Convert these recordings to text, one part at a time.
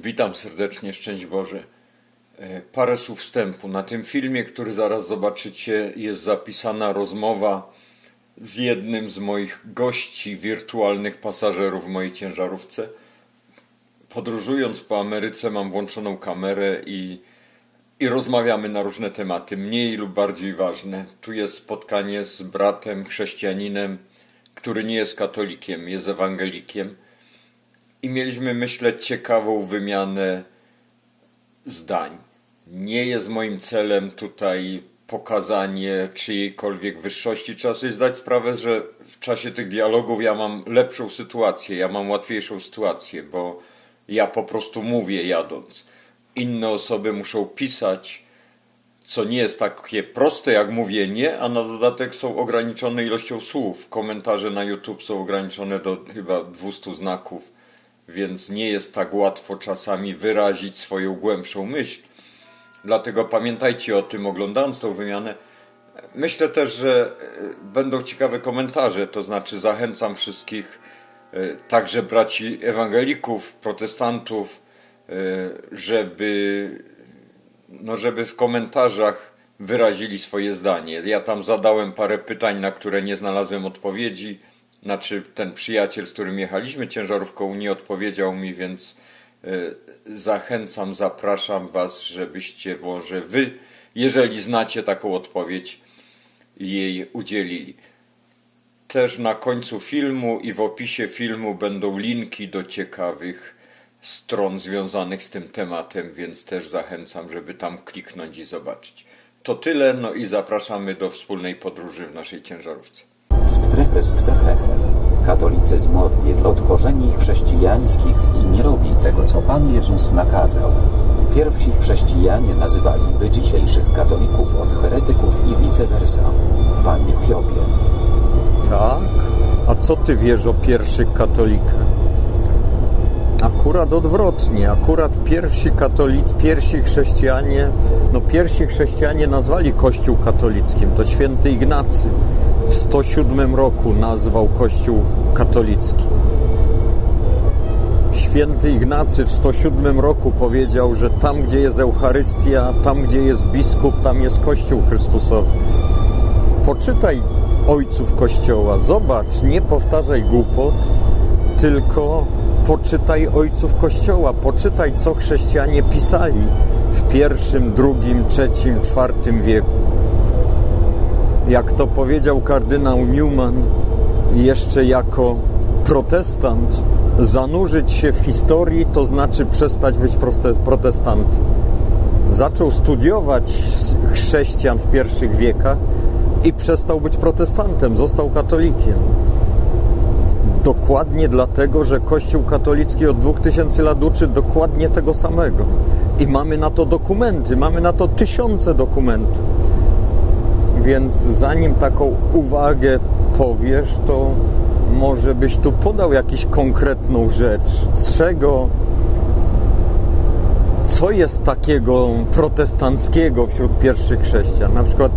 Witam serdecznie, szczęść Boże. E, parę słów wstępu. Na tym filmie, który zaraz zobaczycie, jest zapisana rozmowa z jednym z moich gości, wirtualnych pasażerów w mojej ciężarówce. Podróżując po Ameryce, mam włączoną kamerę i, i rozmawiamy na różne tematy, mniej lub bardziej ważne. Tu jest spotkanie z bratem, chrześcijaninem, który nie jest katolikiem, jest ewangelikiem i mieliśmy myśleć ciekawą wymianę zdań. Nie jest moim celem tutaj pokazanie czyjejkolwiek wyższości. Trzeba sobie zdać sprawę, że w czasie tych dialogów ja mam lepszą sytuację, ja mam łatwiejszą sytuację, bo ja po prostu mówię jadąc. Inne osoby muszą pisać, co nie jest takie proste jak mówienie, a na dodatek są ograniczone ilością słów. Komentarze na YouTube są ograniczone do chyba 200 znaków więc nie jest tak łatwo czasami wyrazić swoją głębszą myśl. Dlatego pamiętajcie o tym, oglądając tą wymianę. Myślę też, że e, będą ciekawe komentarze, to znaczy zachęcam wszystkich, e, także braci ewangelików, protestantów, e, żeby, no żeby w komentarzach wyrazili swoje zdanie. Ja tam zadałem parę pytań, na które nie znalazłem odpowiedzi znaczy ten przyjaciel, z którym jechaliśmy ciężarówką, nie odpowiedział mi, więc e, zachęcam, zapraszam Was, żebyście może Wy, jeżeli znacie taką odpowiedź, jej udzielili. Też na końcu filmu i w opisie filmu będą linki do ciekawych stron związanych z tym tematem, więc też zachęcam, żeby tam kliknąć i zobaczyć. To tyle, no i zapraszamy do wspólnej podróży w naszej ciężarówce. Sptreche sptreche. Katolicyzm odbiegł od korzeni chrześcijańskich i nie robi tego, co Pan Jezus nakazał. Pierwsi chrześcijanie nazywaliby dzisiejszych katolików od heretyków i vice versa. Panie Hiobie. Tak? A co ty wiesz o pierwszych katolikach? Akurat odwrotnie, akurat pierwsi katolicy, pierwsi chrześcijanie, no pierwsi chrześcijanie nazwali Kościół katolickim, to święty Ignacy w 107 roku nazwał Kościół katolicki. Święty Ignacy w 107 roku powiedział, że tam, gdzie jest Eucharystia, tam, gdzie jest biskup, tam jest Kościół Chrystusowy. Poczytaj ojców Kościoła, zobacz, nie powtarzaj głupot, tylko poczytaj ojców Kościoła, poczytaj, co chrześcijanie pisali w pierwszym, drugim, trzecim, czwartym wieku jak to powiedział kardynał Newman, jeszcze jako protestant, zanurzyć się w historii to znaczy przestać być protestantem. Zaczął studiować chrześcijan w pierwszych wiekach i przestał być protestantem, został katolikiem. Dokładnie dlatego, że Kościół katolicki od 2000 lat uczy dokładnie tego samego. I mamy na to dokumenty, mamy na to tysiące dokumentów. Więc zanim taką uwagę powiesz, to może byś tu podał jakąś konkretną rzecz. Czego, co jest takiego protestanckiego wśród pierwszych chrześcijan? Na przykład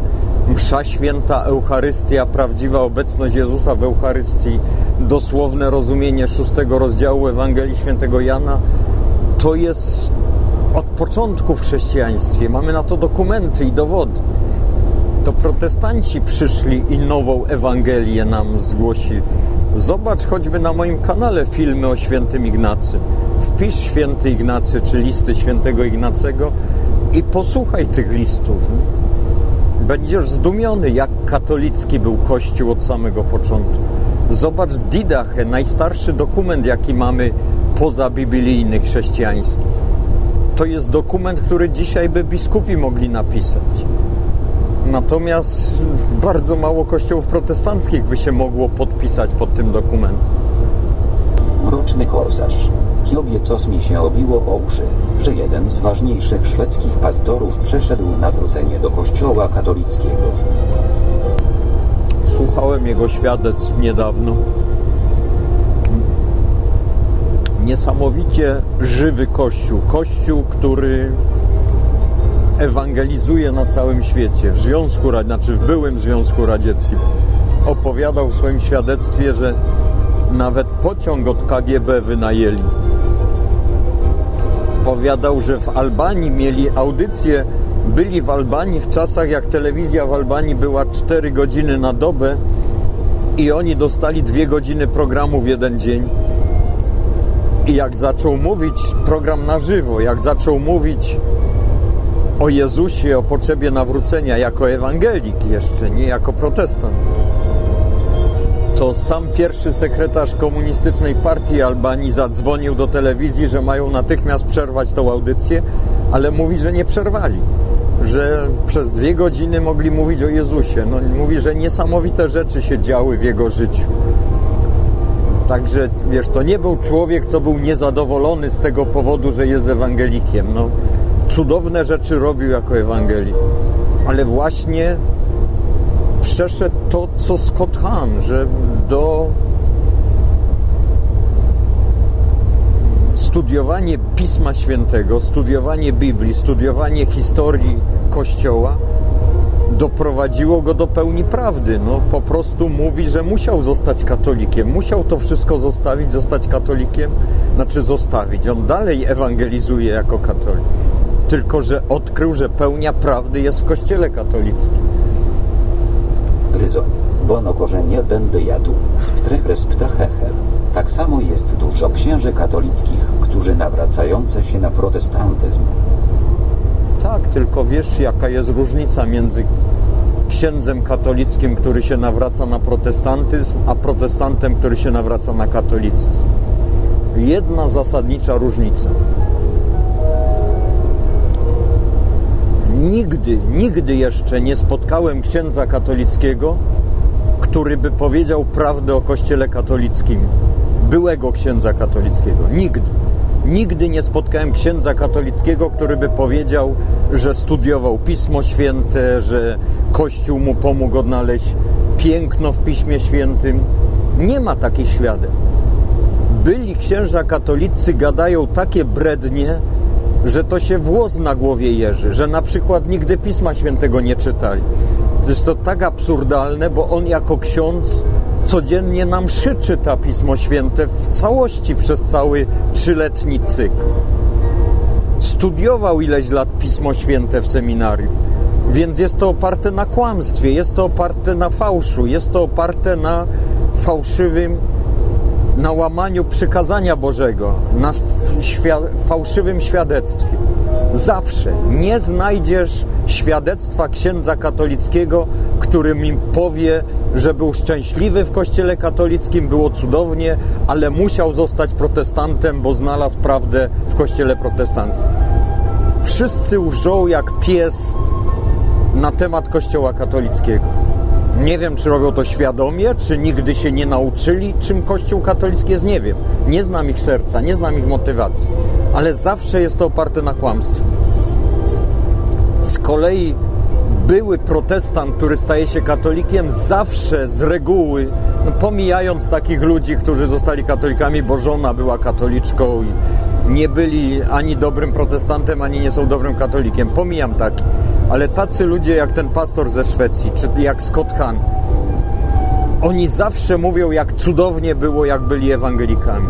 msza święta, Eucharystia, prawdziwa obecność Jezusa w Eucharystii, dosłowne rozumienie szóstego rozdziału Ewangelii Świętego Jana, to jest od początku w chrześcijaństwie. Mamy na to dokumenty i dowody to protestanci przyszli i nową Ewangelię nam zgłosili. Zobacz choćby na moim kanale filmy o świętym Ignacy. Wpisz święty Ignacy czy listy świętego Ignacego i posłuchaj tych listów. Będziesz zdumiony, jak katolicki był Kościół od samego początku. Zobacz Didache, najstarszy dokument, jaki mamy poza biblijny chrześcijański. To jest dokument, który dzisiaj by biskupi mogli napisać. Natomiast bardzo mało kościołów protestanckich by się mogło podpisać pod tym dokumentem. Mroczny korsarz. Kiobie coś mi się obiło o uszy, że jeden z ważniejszych szwedzkich pastorów przeszedł nawrócenie do kościoła katolickiego. Słuchałem jego świadectw niedawno. Niesamowicie żywy kościół. Kościół, który ewangelizuje na całym świecie, w Związku, znaczy w byłym Związku Radzieckim. Opowiadał w swoim świadectwie, że nawet pociąg od KGB wynajęli. opowiadał, że w Albanii mieli audycję, byli w Albanii w czasach, jak telewizja w Albanii była 4 godziny na dobę i oni dostali 2 godziny programu w jeden dzień. I jak zaczął mówić program na żywo, jak zaczął mówić o Jezusie, o potrzebie nawrócenia jako ewangelik jeszcze, nie jako protestant, to sam pierwszy sekretarz komunistycznej partii Albanii zadzwonił do telewizji, że mają natychmiast przerwać tą audycję, ale mówi, że nie przerwali. Że przez dwie godziny mogli mówić o Jezusie. No, mówi, że niesamowite rzeczy się działy w jego życiu. Także, wiesz, to nie był człowiek, co był niezadowolony z tego powodu, że jest ewangelikiem. No, cudowne rzeczy robił jako ewangelik. Ale właśnie przeszedł to, co Scott Hahn, że do studiowanie Pisma Świętego, studiowanie Biblii, studiowanie historii Kościoła doprowadziło go do pełni prawdy. No, po prostu mówi, że musiał zostać katolikiem, musiał to wszystko zostawić, zostać katolikiem, znaczy zostawić. On dalej ewangelizuje jako katolik, tylko że odkrył, że pełnia prawdy jest w Kościele katolickim. Gryzo, bono korzenie będę jadł, sptrych sptrachecher. Tak samo jest dużo księży katolickich, którzy nawracające się na protestantyzm. Tak, tylko wiesz, jaka jest różnica między księdzem katolickim, który się nawraca na protestantyzm, a protestantem, który się nawraca na katolicyzm. Jedna zasadnicza różnica. Nigdy, nigdy jeszcze nie spotkałem księdza katolickiego, który by powiedział prawdę o Kościele katolickim. Byłego księdza katolickiego. Nigdy. Nigdy nie spotkałem księdza katolickiego, który by powiedział, że studiował Pismo Święte, że Kościół mu pomógł odnaleźć piękno w Piśmie Świętym. Nie ma takich świadectw. Byli księża katolicy gadają takie brednie, że to się włos na głowie jeży, że na przykład nigdy Pisma Świętego nie czytali. Jest to tak absurdalne, bo on jako ksiądz codziennie nam mszy czyta Pismo Święte w całości przez cały trzyletni cykl. Studiował ileś lat Pismo Święte w seminarium, więc jest to oparte na kłamstwie, jest to oparte na fałszu, jest to oparte na fałszywym na łamaniu przykazania Bożego, na fałszywym świadectwie. Zawsze nie znajdziesz świadectwa księdza katolickiego, który mi powie, że był szczęśliwy w kościele katolickim, było cudownie, ale musiał zostać protestantem, bo znalazł prawdę w kościele protestanckim. Wszyscy łżą jak pies na temat kościoła katolickiego. Nie wiem, czy robią to świadomie, czy nigdy się nie nauczyli, czym Kościół katolicki jest, nie wiem. Nie znam ich serca, nie znam ich motywacji, ale zawsze jest to oparte na kłamstwie. Z kolei były protestant, który staje się katolikiem, zawsze z reguły, no pomijając takich ludzi, którzy zostali katolikami, bo żona była katoliczką i nie byli ani dobrym protestantem, ani nie są dobrym katolikiem. Pomijam taki. Ale tacy ludzie jak ten pastor ze Szwecji, czy jak Scott Hahn, oni zawsze mówią, jak cudownie było, jak byli ewangelikami.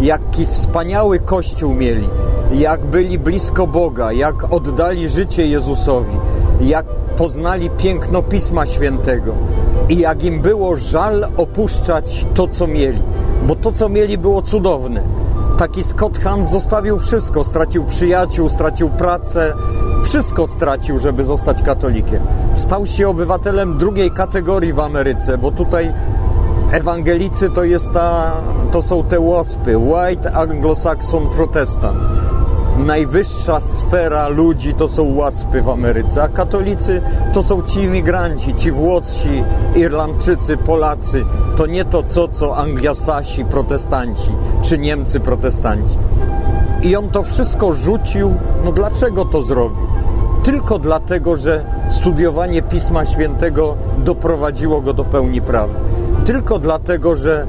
Jaki wspaniały kościół mieli, jak byli blisko Boga, jak oddali życie Jezusowi, jak poznali piękno Pisma Świętego. I jak im było żal opuszczać to, co mieli, bo to, co mieli, było cudowne. Taki Scott Hahn zostawił wszystko, stracił przyjaciół, stracił pracę, wszystko stracił, żeby zostać katolikiem. Stał się obywatelem drugiej kategorii w Ameryce, bo tutaj ewangelicy to jest ta, to są te łospy, White Anglo-Saxon Protestant. Najwyższa sfera ludzi to są łaspy w Ameryce, a katolicy to są ci imigranci, ci włosi, Irlandczycy, Polacy. To nie to co, co Angliosasi protestanci, czy Niemcy protestanci. I on to wszystko rzucił. No dlaczego to zrobił? Tylko dlatego, że studiowanie Pisma Świętego doprowadziło go do pełni prawa. Tylko dlatego, że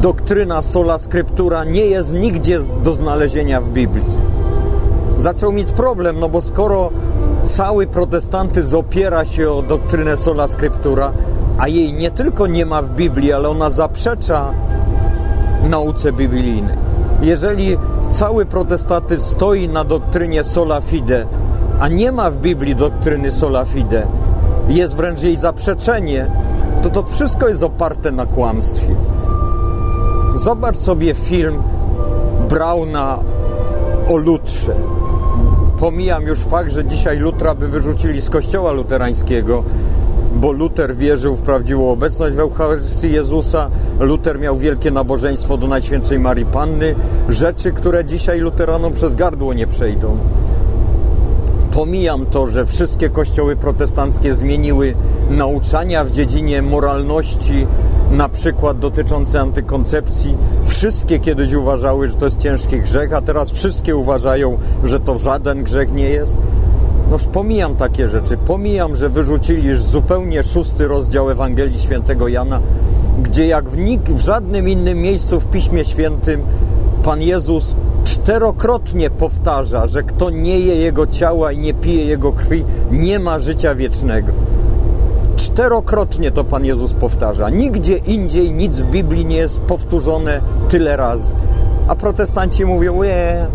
doktryna sola scriptura nie jest nigdzie do znalezienia w Biblii. Zaczął mieć problem, no bo skoro cały protestantyzm opiera się o doktrynę sola scriptura, a jej nie tylko nie ma w Biblii, ale ona zaprzecza nauce biblijnej. Jeżeli cały protestantyzm stoi na doktrynie sola fide, a nie ma w Biblii doktryny sola fide, jest wręcz jej zaprzeczenie, to to wszystko jest oparte na kłamstwie. Zobacz sobie film Brauna o Lutrze. Pomijam już fakt, że dzisiaj Lutra by wyrzucili z kościoła luterańskiego, bo Luter wierzył w prawdziwą obecność w Eucharystii Jezusa. Luter miał wielkie nabożeństwo do Najświętszej Marii Panny. Rzeczy, które dzisiaj luteranom przez gardło nie przejdą. Pomijam to, że wszystkie kościoły protestanckie zmieniły nauczania w dziedzinie moralności, na przykład dotyczące antykoncepcji. Wszystkie kiedyś uważały, że to jest ciężki grzech, a teraz wszystkie uważają, że to żaden grzech nie jest. Noż pomijam takie rzeczy. Pomijam, że wyrzucili zupełnie szósty rozdział Ewangelii Świętego Jana, gdzie jak w, nik, w żadnym innym miejscu w Piśmie Świętym Pan Jezus czterokrotnie powtarza, że kto nie je Jego ciała i nie pije Jego krwi, nie ma życia wiecznego. Czterokrotnie to Pan Jezus powtarza. Nigdzie indziej nic w Biblii nie jest powtórzone tyle razy. A protestanci mówią, nie,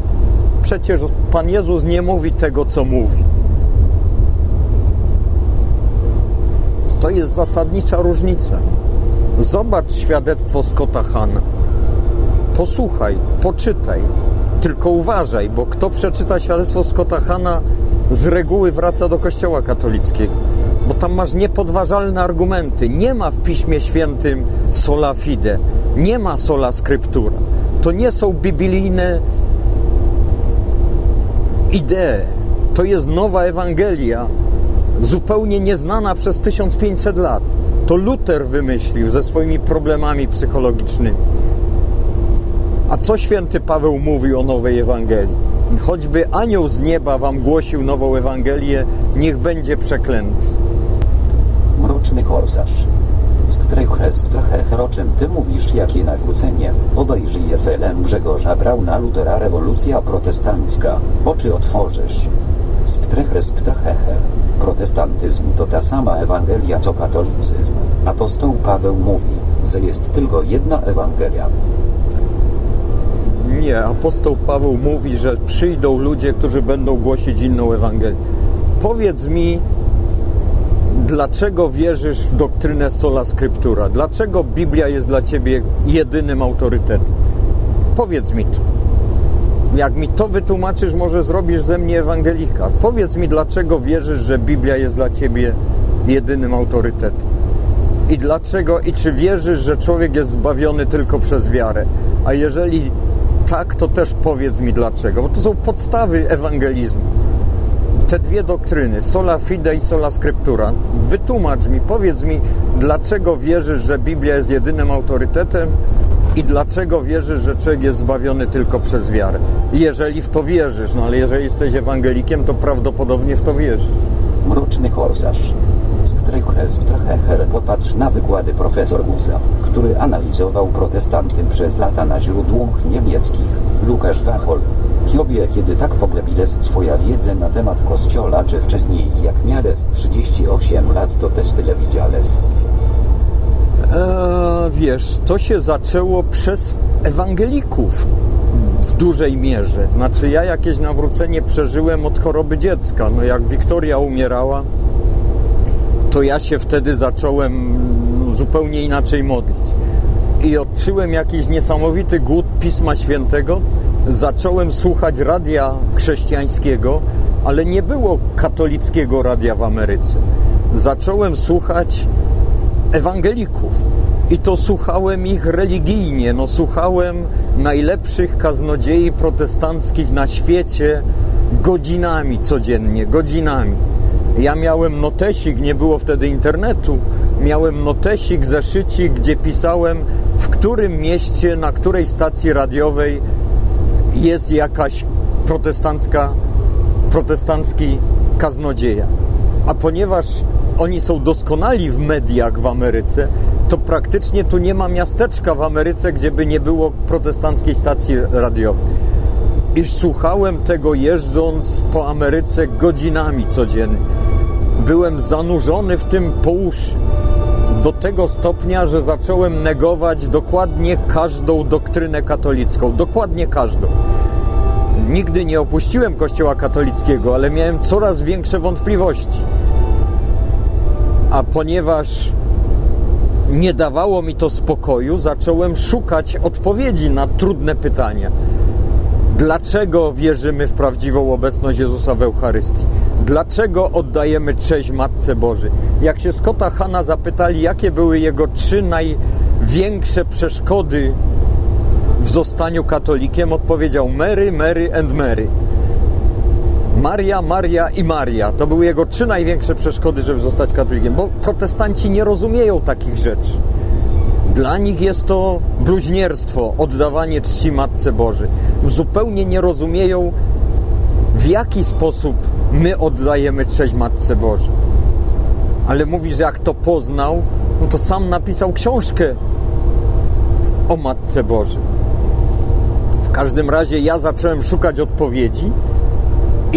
przecież Pan Jezus nie mówi tego, co mówi. To jest zasadnicza różnica. Zobacz świadectwo Scotta Hanna. Posłuchaj, poczytaj. Tylko uważaj, bo kto przeczyta świadectwo Scotta Hanna, z reguły wraca do kościoła katolickiego. Bo tam masz niepodważalne argumenty. Nie ma w Piśmie Świętym sola fide, nie ma sola scriptura. To nie są biblijne idee. To jest nowa Ewangelia, zupełnie nieznana przez 1500 lat. To Luter wymyślił ze swoimi problemami psychologicznymi. A co święty Paweł mówił o nowej Ewangelii? Choćby anioł z nieba wam głosił nową Ewangelię, niech będzie przeklęty. Mroczny korsarz. Z której trochę o czym ty mówisz, jakie nawrócenie? Obejrzyj FLM Grzegorza Brauna Lutera Rewolucja Protestancka. Oczy otworzysz. Sptreches ptrachecher. Protestantyzm to ta sama Ewangelia co katolicyzm. Apostoł Paweł mówi, że jest tylko jedna Ewangelia. Nie, apostoł Paweł mówi, że przyjdą ludzie, którzy będą głosić inną Ewangelię. Powiedz mi, dlaczego wierzysz w doktrynę sola scriptura? Dlaczego Biblia jest dla ciebie jedynym autorytetem? Powiedz mi to. Jak mi to wytłumaczysz, może zrobisz ze mnie ewangelika. Powiedz mi, dlaczego wierzysz, że Biblia jest dla ciebie jedynym autorytetem. I dlaczego, i czy wierzysz, że człowiek jest zbawiony tylko przez wiarę? A jeżeli tak, to też powiedz mi dlaczego, bo to są podstawy ewangelizmu. Te dwie doktryny, sola fide i sola scriptura. Wytłumacz mi, powiedz mi, dlaczego wierzysz, że Biblia jest jedynym autorytetem i dlaczego wierzysz, że człowiek jest zbawiony tylko przez wiarę. Jeżeli w to wierzysz, no ale jeżeli jesteś ewangelikiem, to prawdopodobnie w to wierzysz. Mroczny korsarz. Strychres Trachecher popatrz na wykłady profesor Guza, który analizował protestantyzm przez lata na źródłach niemieckich. Lukasz Wachol. Kiobie, kiedy tak poglebiles swoja wiedzę na temat kościoła, czy wcześniej jak miales 38 lat, to też tyle widziales. Eee, wiesz, to się zaczęło przez ewangelików w dużej mierze. Znaczy ja jakieś nawrócenie przeżyłem od choroby dziecka. No jak Wiktoria umierała, to ja się wtedy zacząłem zupełnie inaczej modlić. I odczułem jakiś niesamowity głód Pisma Świętego. Zacząłem słuchać radia chrześcijańskiego, ale nie było katolickiego radia w Ameryce. Zacząłem słuchać ewangelików. I to słuchałem ich religijnie. No, słuchałem najlepszych kaznodziei protestanckich na świecie godzinami codziennie, godzinami. Ja miałem notesik, nie było wtedy internetu. Miałem notesik, zeszycik, gdzie pisałem, w którym mieście, na której stacji radiowej jest jakaś protestancka, protestancki kaznodzieja. A ponieważ oni są doskonali w mediach w Ameryce, to praktycznie tu nie ma miasteczka w Ameryce, gdzie by nie było protestanckiej stacji radiowej. I słuchałem tego jeżdżąc po Ameryce godzinami codziennie. Byłem zanurzony w tym po uszy. Do tego stopnia, że zacząłem negować dokładnie każdą doktrynę katolicką. Dokładnie każdą. Nigdy nie opuściłem Kościoła katolickiego, ale miałem coraz większe wątpliwości. A ponieważ nie dawało mi to spokoju, zacząłem szukać odpowiedzi na trudne pytania. Dlaczego wierzymy w prawdziwą obecność Jezusa w Eucharystii? Dlaczego oddajemy cześć Matce Bożej? Jak się Scotta Hanna zapytali, jakie były jego trzy największe przeszkody w zostaniu katolikiem, odpowiedział Mary, Mary and Mary. Maria, Maria i Maria. To były jego trzy największe przeszkody, żeby zostać katolikiem, bo protestanci nie rozumieją takich rzeczy. Dla nich jest to bluźnierstwo, oddawanie czci Matce Bożej. Zupełnie nie rozumieją, w jaki sposób my oddajemy cześć Matce Bożej. Ale mówi, że jak to poznał, no to sam napisał książkę o Matce Bożej. W każdym razie ja zacząłem szukać odpowiedzi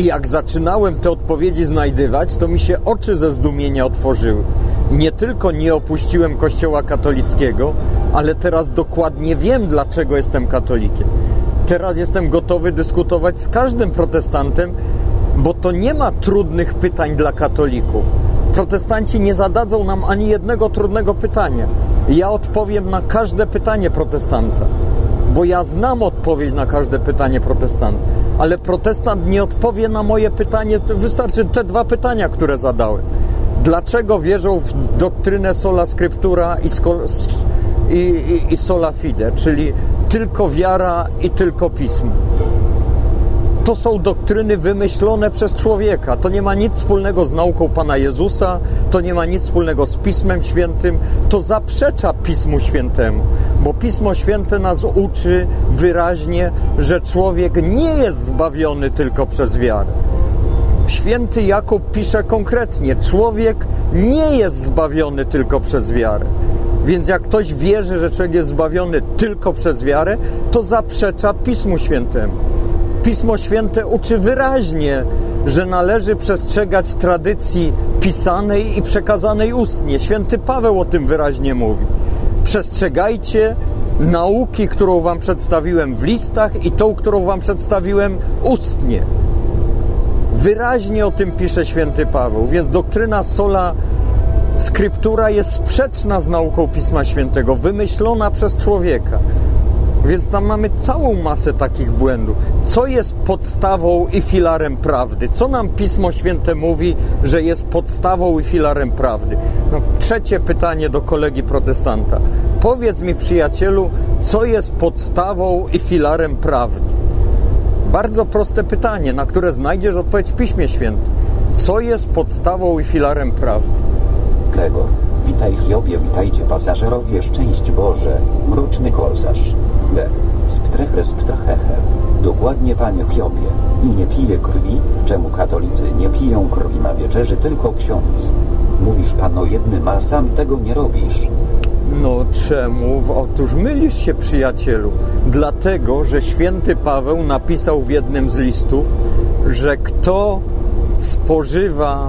i jak zaczynałem te odpowiedzi znajdywać, to mi się oczy ze zdumienia otworzyły. Nie tylko nie opuściłem Kościoła katolickiego, ale teraz dokładnie wiem, dlaczego jestem katolikiem. Teraz jestem gotowy dyskutować z każdym protestantem, bo to nie ma trudnych pytań dla katolików. Protestanci nie zadadzą nam ani jednego trudnego pytania. Ja odpowiem na każde pytanie protestanta, bo ja znam odpowiedź na każde pytanie protestanta ale protestant nie odpowie na moje pytanie, wystarczy te dwa pytania, które zadałem. Dlaczego wierzą w doktrynę sola scriptura i, i, i, i sola fide, czyli tylko wiara i tylko pismo? to są doktryny wymyślone przez człowieka. To nie ma nic wspólnego z nauką Pana Jezusa, to nie ma nic wspólnego z Pismem Świętym, to zaprzecza Pismu Świętemu, bo Pismo Święte nas uczy wyraźnie, że człowiek nie jest zbawiony tylko przez wiarę. Święty Jakub pisze konkretnie: człowiek nie jest zbawiony tylko przez wiarę. Więc jak ktoś wierzy, że człowiek jest zbawiony tylko przez wiarę, to zaprzecza Pismu Świętemu. Pismo Święte uczy wyraźnie, że należy przestrzegać tradycji pisanej i przekazanej ustnie. Święty Paweł o tym wyraźnie mówi. Przestrzegajcie nauki, którą Wam przedstawiłem w listach i tą, którą Wam przedstawiłem ustnie. Wyraźnie o tym pisze święty Paweł, więc doktryna sola skryptura jest sprzeczna z nauką Pisma Świętego, wymyślona przez człowieka. Więc tam mamy całą masę takich błędów. Co jest podstawą i filarem prawdy? Co nam Pismo Święte mówi, że jest podstawą i filarem prawdy? No, trzecie pytanie do kolegi protestanta. Powiedz mi, przyjacielu, co jest podstawą i filarem prawdy? Bardzo proste pytanie, na które znajdziesz odpowiedź w Piśmie Świętym. Co jest podstawą i filarem prawdy? Gregor. Witaj Hiobie, witajcie pasażerowie, szczęść Boże, mroczny korsarz. We, sptrecher sptrechecher. Dokładnie panie Hiobie. I nie pije krwi? Czemu katolicy nie piją krwi na wieczerzy, tylko ksiądz? Mówisz pan o jednym, a sam tego nie robisz. No czemu? Otóż mylisz się, przyjacielu. Dlatego, że święty Paweł napisał w jednym z listów, że kto spożywa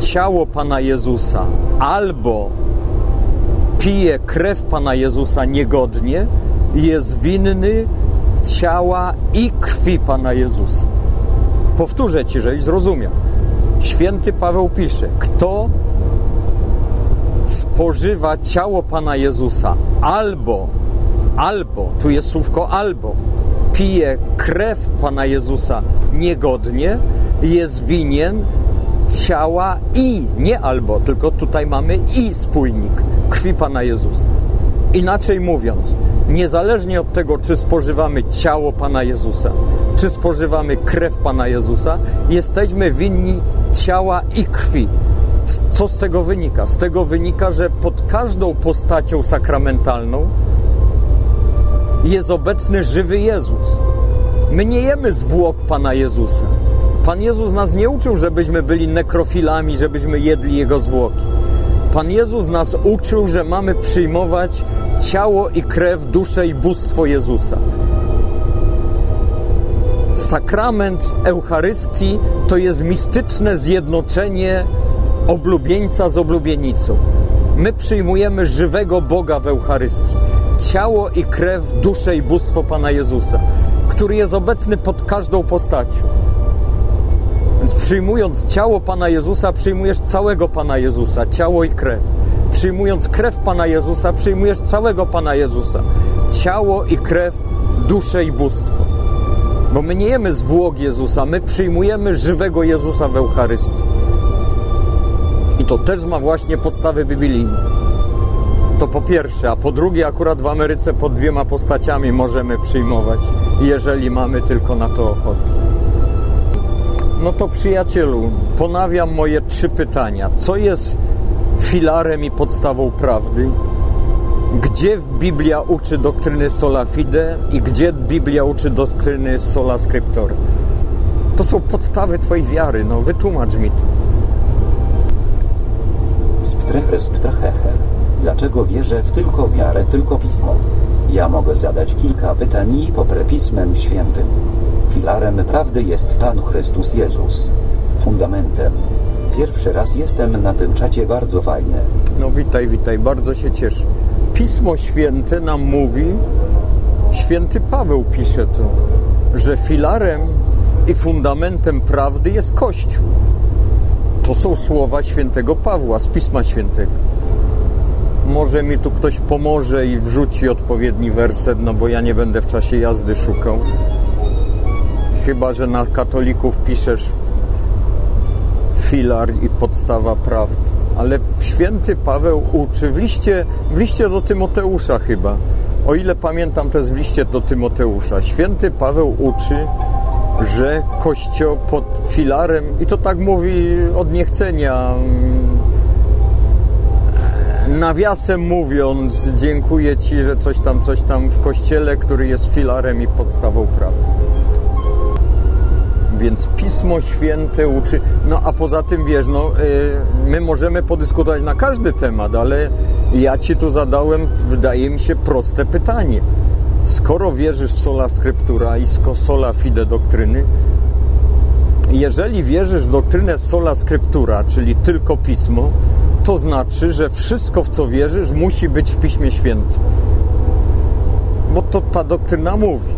ciało Pana Jezusa albo pije krew Pana Jezusa niegodnie, jest winny ciała i krwi Pana Jezusa. Powtórzę Ci, żebyś zrozumiał. Święty Paweł pisze, kto spożywa ciało Pana Jezusa albo, albo, tu jest słówko albo, pije krew Pana Jezusa niegodnie, jest winien ciała i, nie albo, tylko tutaj mamy i spójnik krwi Pana Jezusa. Inaczej mówiąc, niezależnie od tego, czy spożywamy ciało Pana Jezusa, czy spożywamy krew Pana Jezusa, jesteśmy winni ciała i krwi. Co z tego wynika? Z tego wynika, że pod każdą postacią sakramentalną jest obecny żywy Jezus. My nie jemy zwłok Pana Jezusa. Pan Jezus nas nie uczył, żebyśmy byli nekrofilami, żebyśmy jedli Jego zwłoki. Pan Jezus nas uczył, że mamy przyjmować ciało i krew, duszę i bóstwo Jezusa. Sakrament Eucharystii to jest mistyczne zjednoczenie oblubieńca z oblubienicą. My przyjmujemy żywego Boga w Eucharystii. Ciało i krew, duszę i bóstwo Pana Jezusa który jest obecny pod każdą postacią. Przyjmując ciało Pana Jezusa, przyjmujesz całego Pana Jezusa, ciało i krew. Przyjmując krew Pana Jezusa, przyjmujesz całego Pana Jezusa, ciało i krew, duszę i bóstwo. Bo my nie jemy zwłok Jezusa, my przyjmujemy żywego Jezusa w Eucharystii. I to też ma właśnie podstawy biblijne. To po pierwsze, a po drugie, akurat w Ameryce pod dwiema postaciami możemy przyjmować, jeżeli mamy tylko na to ochotę. No to przyjacielu, ponawiam moje trzy pytania. Co jest filarem i podstawą prawdy? Gdzie Biblia uczy doktryny sola fide i gdzie Biblia uczy doktryny sola scriptura? To są podstawy Twojej wiary, no wytłumacz mi to. Sptrecher, sptrechecher. Dlaczego wierzę w tylko wiarę, tylko pismo? Ja mogę zadać kilka pytań i poprę Pismem Świętym. Filarem prawdy jest Pan Chrystus Jezus. Fundamentem. Pierwszy raz jestem na tym czacie bardzo fajny. No witaj, witaj, bardzo się cieszę. Pismo Święte nam mówi, święty Paweł pisze to, że filarem i fundamentem prawdy jest Kościół. To są słowa świętego Pawła z Pisma Świętego. Może mi tu ktoś pomoże i wrzuci odpowiedni werset, no bo ja nie będę w czasie jazdy szukał. Chyba, że na katolików piszesz filar i podstawa prawdy. Ale święty Paweł uczy w liście, w liście do Tymoteusza chyba. O ile pamiętam, to jest w liście do Tymoteusza. Święty Paweł uczy, że Kościół pod filarem, i to tak mówi od niechcenia, nawiasem mówiąc, dziękuję Ci, że coś tam, coś tam w Kościele, który jest filarem i podstawą prawa. Więc Pismo Święte uczy. No a poza tym wiesz, no, my możemy podyskutować na każdy temat, ale ja Ci tu zadałem, wydaje mi się, proste pytanie. Skoro wierzysz w sola scriptura i sola fide doktryny, jeżeli wierzysz w doktrynę sola scriptura, czyli tylko pismo, to znaczy, że wszystko, w co wierzysz, musi być w Piśmie Świętym. Bo to ta doktryna mówi.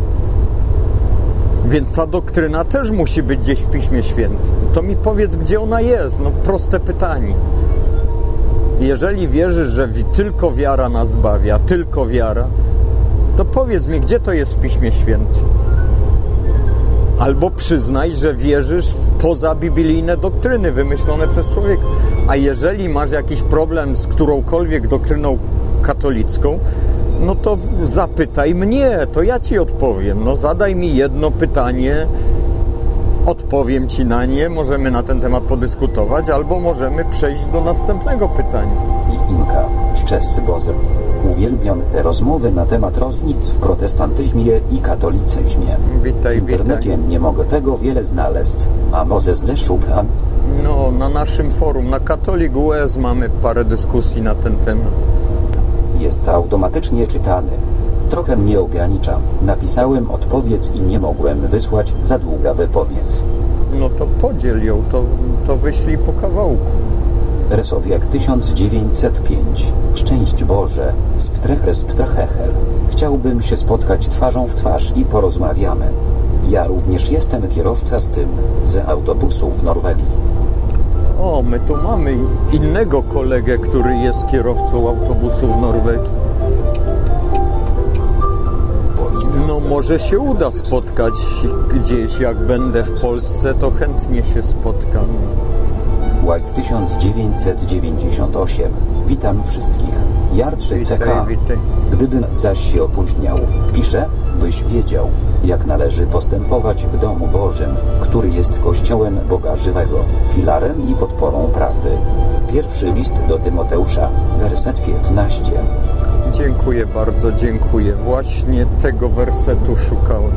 Więc ta doktryna też musi być gdzieś w Piśmie Świętym. To mi powiedz, gdzie ona jest. No proste pytanie. Jeżeli wierzysz, że tylko wiara nas zbawia, tylko wiara, to powiedz mi, gdzie to jest w Piśmie Świętym. Albo przyznaj, że wierzysz w pozabiblijne doktryny wymyślone przez człowieka. A jeżeli masz jakiś problem z którąkolwiek doktryną katolicką, no to zapytaj mnie, to ja ci odpowiem. No zadaj mi jedno pytanie, odpowiem ci na nie, możemy na ten temat podyskutować, albo możemy przejść do następnego pytania. I Inka, szczęscy Bozem. Uwielbiam te rozmowy na temat różnic w protestantyzmie i katolicyzmie. Witaj, w internecie witaj. nie mogę tego wiele znaleźć, a może źle szukam. No, na naszym forum, na Katolik US mamy parę dyskusji na ten temat. Jest automatycznie czytany. Trochę mnie ogranicza. Napisałem odpowiedź i nie mogłem wysłać za długa wypowiedź. No to podziel ją, to, to wyślij po kawałku. Resowiak 1905. Szczęść Boże. Sptrecher sptrechecher. Chciałbym się spotkać twarzą w twarz i porozmawiamy. Ja również jestem kierowca z tym, z autobusu w Norwegii. O, my tu mamy innego kolegę, który jest kierowcą autobusu w Norwegii. No może się uda spotkać gdzieś, jak będę w Polsce, to chętnie się spotkam. White 1998. Witam wszystkich. Jar3CK. Witaj, witaj. Gdybym zaś się opóźniał, piszę, byś wiedział, jak należy postępować w domu Bożym, który jest Kościołem Boga Żywego, filarem i podporą prawdy. Pierwszy list do Tymoteusza, werset 15. Dziękuję bardzo, dziękuję. Właśnie tego wersetu szukałem,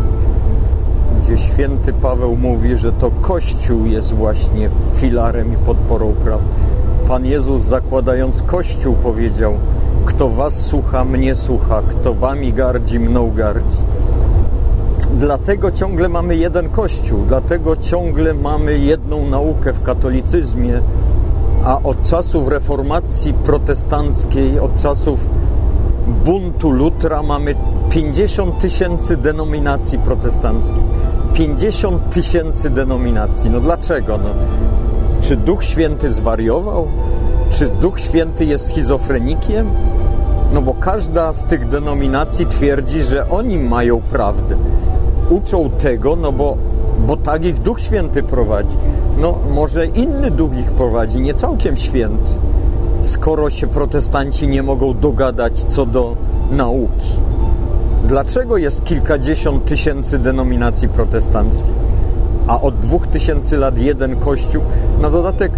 gdzie święty Paweł mówi, że to Kościół jest właśnie filarem i podporą prawdy. Pan Jezus zakładając Kościół powiedział, kto was słucha, mnie słucha, kto wami gardzi, mną gardzi. Dlatego ciągle mamy jeden Kościół, dlatego ciągle mamy jedną naukę w katolicyzmie, a od czasów reformacji protestanckiej, od czasów buntu Lutra mamy 50 tysięcy denominacji protestanckich. 50 tysięcy denominacji. No dlaczego? No, czy Duch Święty zwariował? Czy Duch Święty jest schizofrenikiem? No bo każda z tych denominacji twierdzi, że oni mają prawdę. Uczą tego, no bo, bo tak ich Duch Święty prowadzi. No może inny duch ich prowadzi, nie całkiem święty. Skoro się protestanci nie mogą dogadać co do nauki. Dlaczego jest kilkadziesiąt tysięcy denominacji protestanckich, a od dwóch tysięcy lat jeden kościół? Na dodatek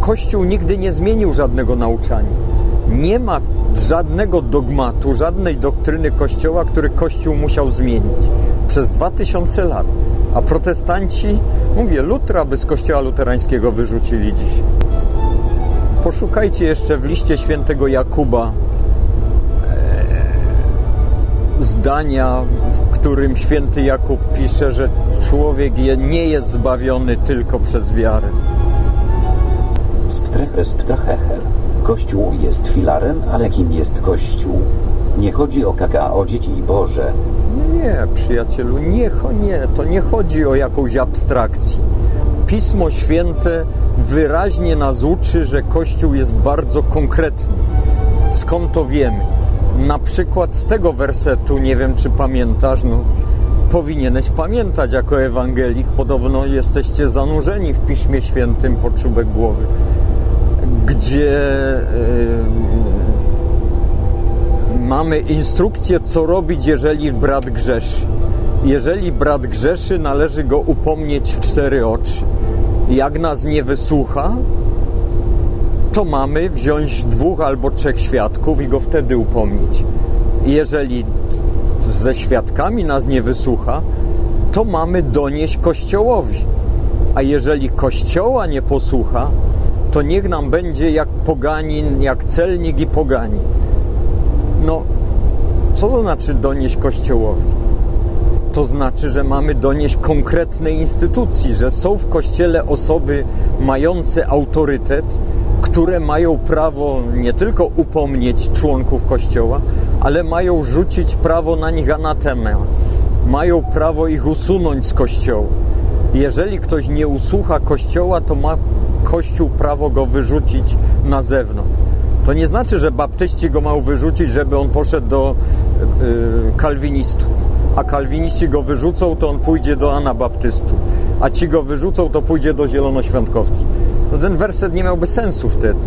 Kościół nigdy nie zmienił żadnego nauczania. Nie ma żadnego dogmatu, żadnej doktryny Kościoła, który Kościół musiał zmienić przez dwa tysiące lat. A protestanci, mówię, Lutra by z Kościoła luterańskiego wyrzucili dziś. Poszukajcie jeszcze w liście świętego Jakuba e, zdania, w którym święty Jakub pisze, że człowiek nie jest zbawiony tylko przez wiarę. Sptreches ptachecher. Kościół jest filarem, ale kim jest Kościół? Nie chodzi o kakao dzieci Boże. Nie, nie, przyjacielu, nie, nie, to nie chodzi o jakąś abstrakcję. Pismo Święte wyraźnie nas uczy, że Kościół jest bardzo konkretny. Skąd to wiemy? Na przykład z tego wersetu, nie wiem czy pamiętasz, no powinieneś pamiętać jako ewangelik, podobno jesteście zanurzeni w Piśmie Świętym po czubek głowy, gdzie yy, mamy instrukcję, co robić, jeżeli brat grzeszy. Jeżeli brat grzeszy, należy go upomnieć w cztery oczy. Jak nas nie wysłucha, to mamy wziąć dwóch albo trzech świadków i go wtedy upomnieć. Jeżeli ze świadkami nas nie wysłucha, to mamy donieść Kościołowi. A jeżeli Kościoła nie posłucha, to niech nam będzie jak poganin, jak celnik i poganin. No, co to znaczy donieść Kościołowi? To znaczy, że mamy donieść konkretnej instytucji, że są w Kościele osoby mające autorytet, które mają prawo nie tylko upomnieć członków Kościoła, ale mają rzucić prawo na nich anatemę. Mają prawo ich usunąć z Kościoła. Jeżeli ktoś nie usłucha Kościoła, to ma Kościół prawo go wyrzucić na zewnątrz. To nie znaczy, że baptyści go mają wyrzucić, żeby on poszedł do yy, kalwinistów. A kalwiniści go wyrzucą, to on pójdzie do anabaptystów. A ci go wyrzucą, to pójdzie do zielonoświątkowców. To ten werset nie miałby sensu wtedy.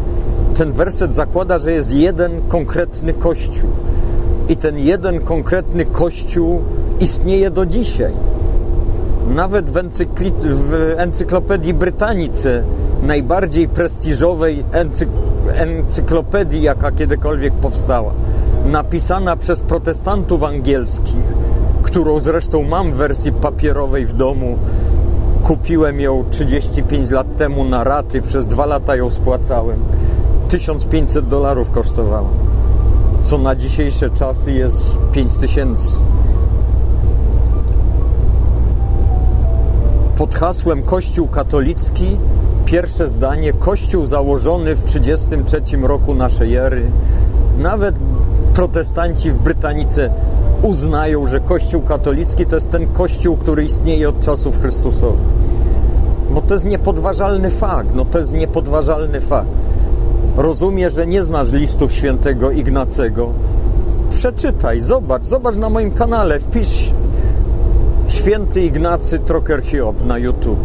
Ten werset zakłada, że jest jeden konkretny kościół. I ten jeden konkretny kościół istnieje do dzisiaj. Nawet w, w encyklopedii Brytanice, najbardziej prestiżowej encyk, encyklopedii, jaka kiedykolwiek powstała, napisana przez protestantów angielskich, którą zresztą mam w wersji papierowej w domu. Kupiłem ją 35 lat temu na raty, przez dwa lata ją spłacałem. 1500 dolarów kosztowała co na dzisiejsze czasy jest 5000. Pod hasłem Kościół katolicki pierwsze zdanie Kościół założony w 33 roku naszej ery. Nawet protestanci w Brytanice uznają, że Kościół katolicki to jest ten Kościół, który istnieje od czasów Chrystusowych. Bo to jest niepodważalny fakt, no to jest niepodważalny fakt. Rozumie, że nie znasz listów świętego Ignacego. Przeczytaj, zobacz, zobacz na moim kanale, wpisz święty Ignacy Trocker Hiob na YouTube.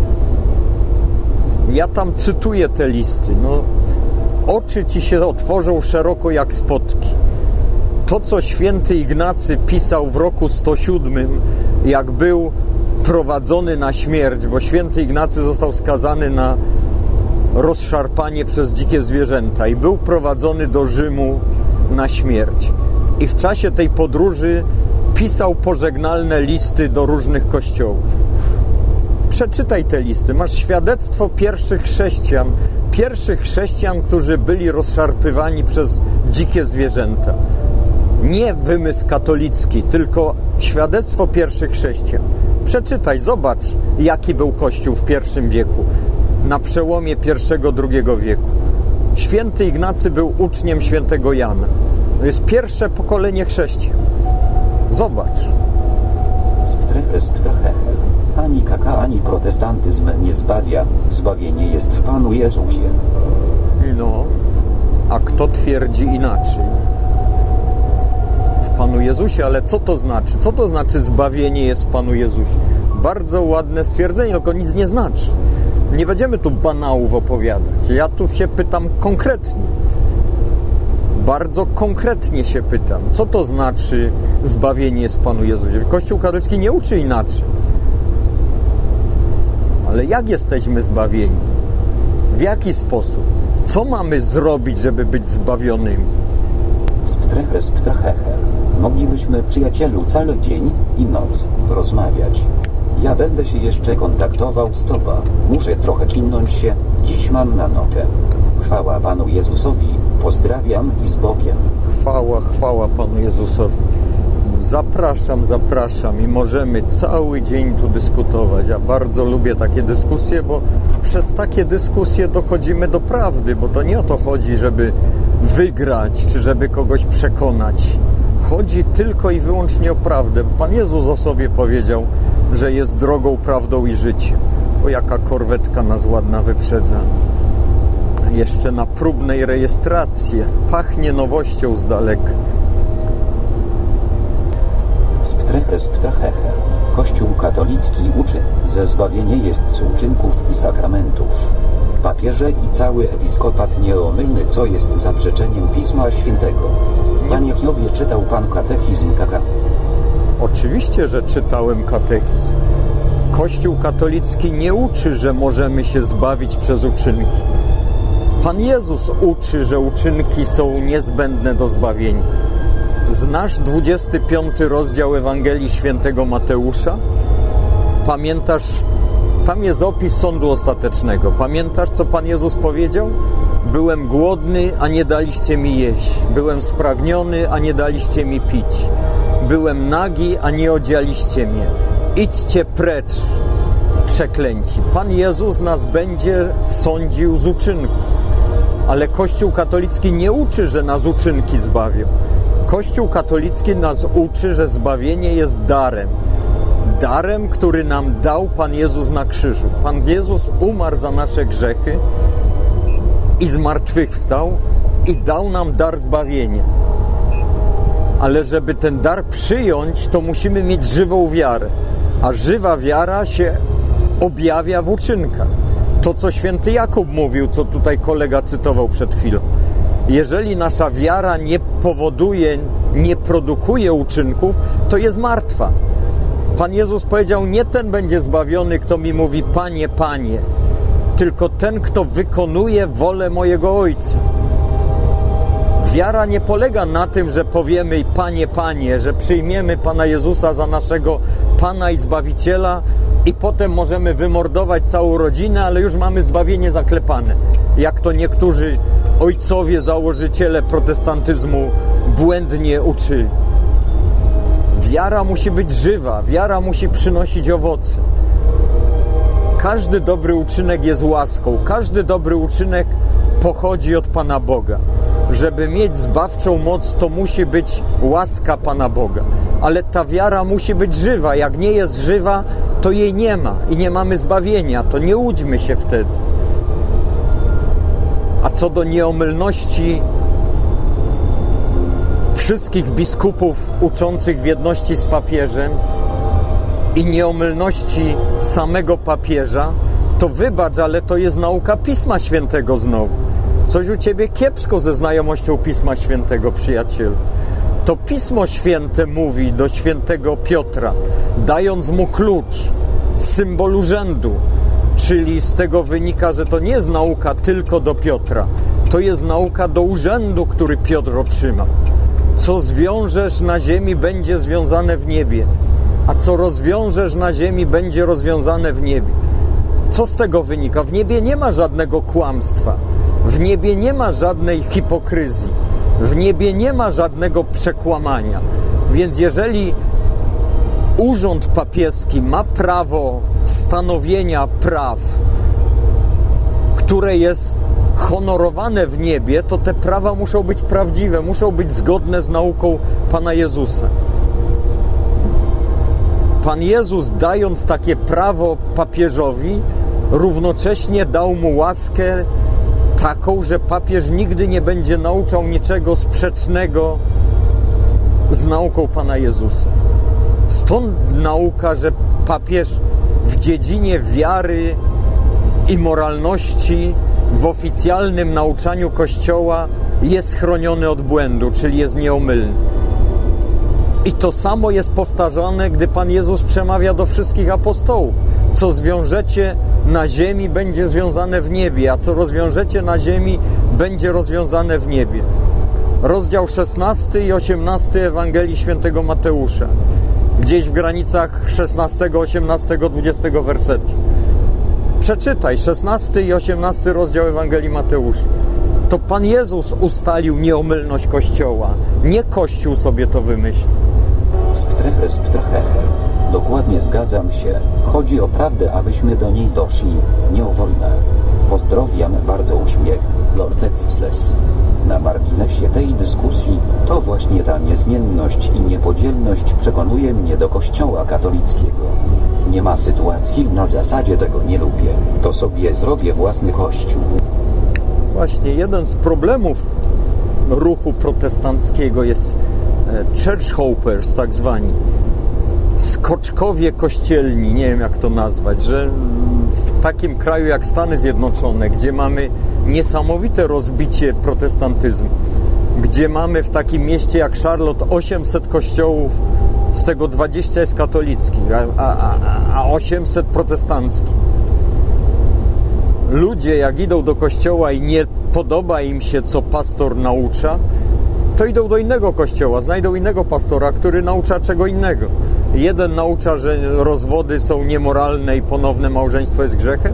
Ja tam cytuję te listy. No, oczy ci się otworzą szeroko jak spotki. To, co święty Ignacy pisał w roku 107, jak był prowadzony na śmierć, bo święty Ignacy został skazany na rozszarpanie przez dzikie zwierzęta i był prowadzony do Rzymu na śmierć. I w czasie tej podróży pisał pożegnalne listy do różnych kościołów. Przeczytaj te listy. Masz świadectwo pierwszych chrześcijan, pierwszych chrześcijan, którzy byli rozszarpywani przez dzikie zwierzęta. Nie wymysł katolicki, tylko świadectwo pierwszych chrześcijan. Przeczytaj, zobacz, jaki był Kościół w pierwszym wieku na przełomie I-II wieku. Święty Ignacy był uczniem świętego Jana. To jest pierwsze pokolenie chrześcijan. Zobacz. Sptreche, sptrecheche. Ani kaka, ani protestantyzm nie zbawia. Zbawienie jest w Panu Jezusie. No, a kto twierdzi inaczej? W Panu Jezusie, ale co to znaczy? Co to znaczy zbawienie jest w Panu Jezusie? Bardzo ładne stwierdzenie, tylko nic nie znaczy. Nie będziemy tu banałów opowiadać. Ja tu się pytam konkretnie. Bardzo konkretnie się pytam. Co to znaczy zbawienie w Panu Jezusie? Kościół katolicki nie uczy inaczej. Ale jak jesteśmy zbawieni? W jaki sposób? Co mamy zrobić, żeby być zbawionymi? Sptreche, sptrecheche. Moglibyśmy, przyjacielu, cały dzień i noc rozmawiać. Ja będę się jeszcze kontaktował z Tobą. Muszę trochę kimnąć się. Dziś mam na nogę. Chwała Panu Jezusowi. Pozdrawiam i z Bogiem. Chwała, chwała Panu Jezusowi. Zapraszam, zapraszam i możemy cały dzień tu dyskutować. Ja bardzo lubię takie dyskusje, bo przez takie dyskusje dochodzimy do prawdy, bo to nie o to chodzi, żeby wygrać, czy żeby kogoś przekonać. Chodzi tylko i wyłącznie o prawdę. Pan Jezus o sobie powiedział, że jest drogą, prawdą i życiem. O jaka korwetka nas ładna wyprzedza. Jeszcze na próbnej rejestracji. Pachnie nowością z daleka. Sptreche, sptrecheche. Kościół katolicki uczy, że zbawienie jest z uczynków i sakramentów. Papieże i cały episkopat nieomylny, co jest zaprzeczeniem Pisma Świętego. Panie Kiobie, czytał Pan katechizm kaka? Oczywiście, że czytałem katechizm. Kościół katolicki nie uczy, że możemy się zbawić przez uczynki. Pan Jezus uczy, że uczynki są niezbędne do zbawienia. Znasz 25 rozdział Ewangelii Świętego Mateusza? Pamiętasz, tam jest opis sądu ostatecznego. Pamiętasz, co Pan Jezus powiedział? Byłem głodny, a nie daliście mi jeść. Byłem spragniony, a nie daliście mi pić. Byłem nagi, a nie odzialiście mnie. Idźcie precz, przeklęci. Pan Jezus nas będzie sądził z uczynku. Ale Kościół katolicki nie uczy, że nas uczynki zbawią. Kościół katolicki nas uczy, że zbawienie jest darem. Darem, który nam dał Pan Jezus na krzyżu. Pan Jezus umarł za nasze grzechy i zmartwychwstał i dał nam dar zbawienia. Ale żeby ten dar przyjąć, to musimy mieć żywą wiarę. A żywa wiara się objawia w uczynkach. To, co święty Jakub mówił, co tutaj kolega cytował przed chwilą. Jeżeli nasza wiara nie powoduje, nie produkuje uczynków, to jest martwa. Pan Jezus powiedział: Nie ten będzie zbawiony, kto mi mówi, Panie, Panie, tylko ten, kto wykonuje wolę mojego Ojca. Wiara nie polega na tym, że powiemy Panie, Panie, że przyjmiemy Pana Jezusa za naszego Pana i Zbawiciela i potem możemy wymordować całą rodzinę, ale już mamy zbawienie zaklepane. Jak to niektórzy ojcowie, założyciele protestantyzmu błędnie uczyli. Wiara musi być żywa, wiara musi przynosić owoce. Każdy dobry uczynek jest łaską, każdy dobry uczynek pochodzi od Pana Boga. Żeby mieć zbawczą moc, to musi być łaska Pana Boga. Ale ta wiara musi być żywa. Jak nie jest żywa, to jej nie ma i nie mamy zbawienia. To nie łudźmy się wtedy. A co do nieomylności wszystkich biskupów uczących w jedności z papieżem i nieomylności samego papieża, to wybacz, ale to jest nauka Pisma Świętego znowu. Coś u ciebie kiepsko ze znajomością Pisma Świętego, przyjacielu. To Pismo Święte mówi do świętego Piotra, dając mu klucz, symbol urzędu, czyli z tego wynika, że to nie jest nauka tylko do Piotra, to jest nauka do urzędu, który Piotr otrzyma. Co zwiążesz na ziemi, będzie związane w niebie, a co rozwiążesz na ziemi, będzie rozwiązane w niebie. Co z tego wynika? W niebie nie ma żadnego kłamstwa, w niebie nie ma żadnej hipokryzji, w niebie nie ma żadnego przekłamania. Więc jeżeli urząd papieski ma prawo stanowienia praw, które jest honorowane w niebie, to te prawa muszą być prawdziwe, muszą być zgodne z nauką Pana Jezusa. Pan Jezus, dając takie prawo papieżowi, równocześnie dał mu łaskę taką, że papież nigdy nie będzie nauczał niczego sprzecznego z nauką Pana Jezusa. Stąd nauka, że papież w dziedzinie wiary i moralności w oficjalnym nauczaniu Kościoła jest chroniony od błędu, czyli jest nieomylny. I to samo jest powtarzane, gdy Pan Jezus przemawia do wszystkich apostołów. Co zwiążecie na ziemi, będzie związane w niebie, a co rozwiążecie na ziemi, będzie rozwiązane w niebie. Rozdział 16 i 18 Ewangelii Świętego Mateusza. Gdzieś w granicach 16, 18, 20 wersetu. Przeczytaj 16 i 18 rozdział Ewangelii Mateusza. To Pan Jezus ustalił nieomylność Kościoła. Nie Kościół sobie to wymyślił. Sptreche, sptrecheche. Dokładnie zgadzam się. Chodzi o prawdę, abyśmy do niej doszli, nie o wojnę. Pozdrowiam bardzo uśmiech, Lord Etzles. Na marginesie tej dyskusji to właśnie ta niezmienność i niepodzielność przekonuje mnie do Kościoła katolickiego. Nie ma sytuacji na zasadzie tego nie lubię. To sobie zrobię własny kościół. Właśnie jeden z problemów ruchu protestanckiego jest church hoppers tak zwani skoczkowie kościelni, nie wiem jak to nazwać, że w takim kraju jak Stany Zjednoczone, gdzie mamy niesamowite rozbicie protestantyzmu, gdzie mamy w takim mieście jak Charlotte 800 kościołów, z tego 20 jest katolickich, a, a, a 800 protestanckich. Ludzie jak idą do kościoła i nie podoba im się, co pastor naucza, to idą do innego kościoła, znajdą innego pastora, który naucza czego innego. Jeden naucza, że rozwody są niemoralne i ponowne małżeństwo jest grzechem,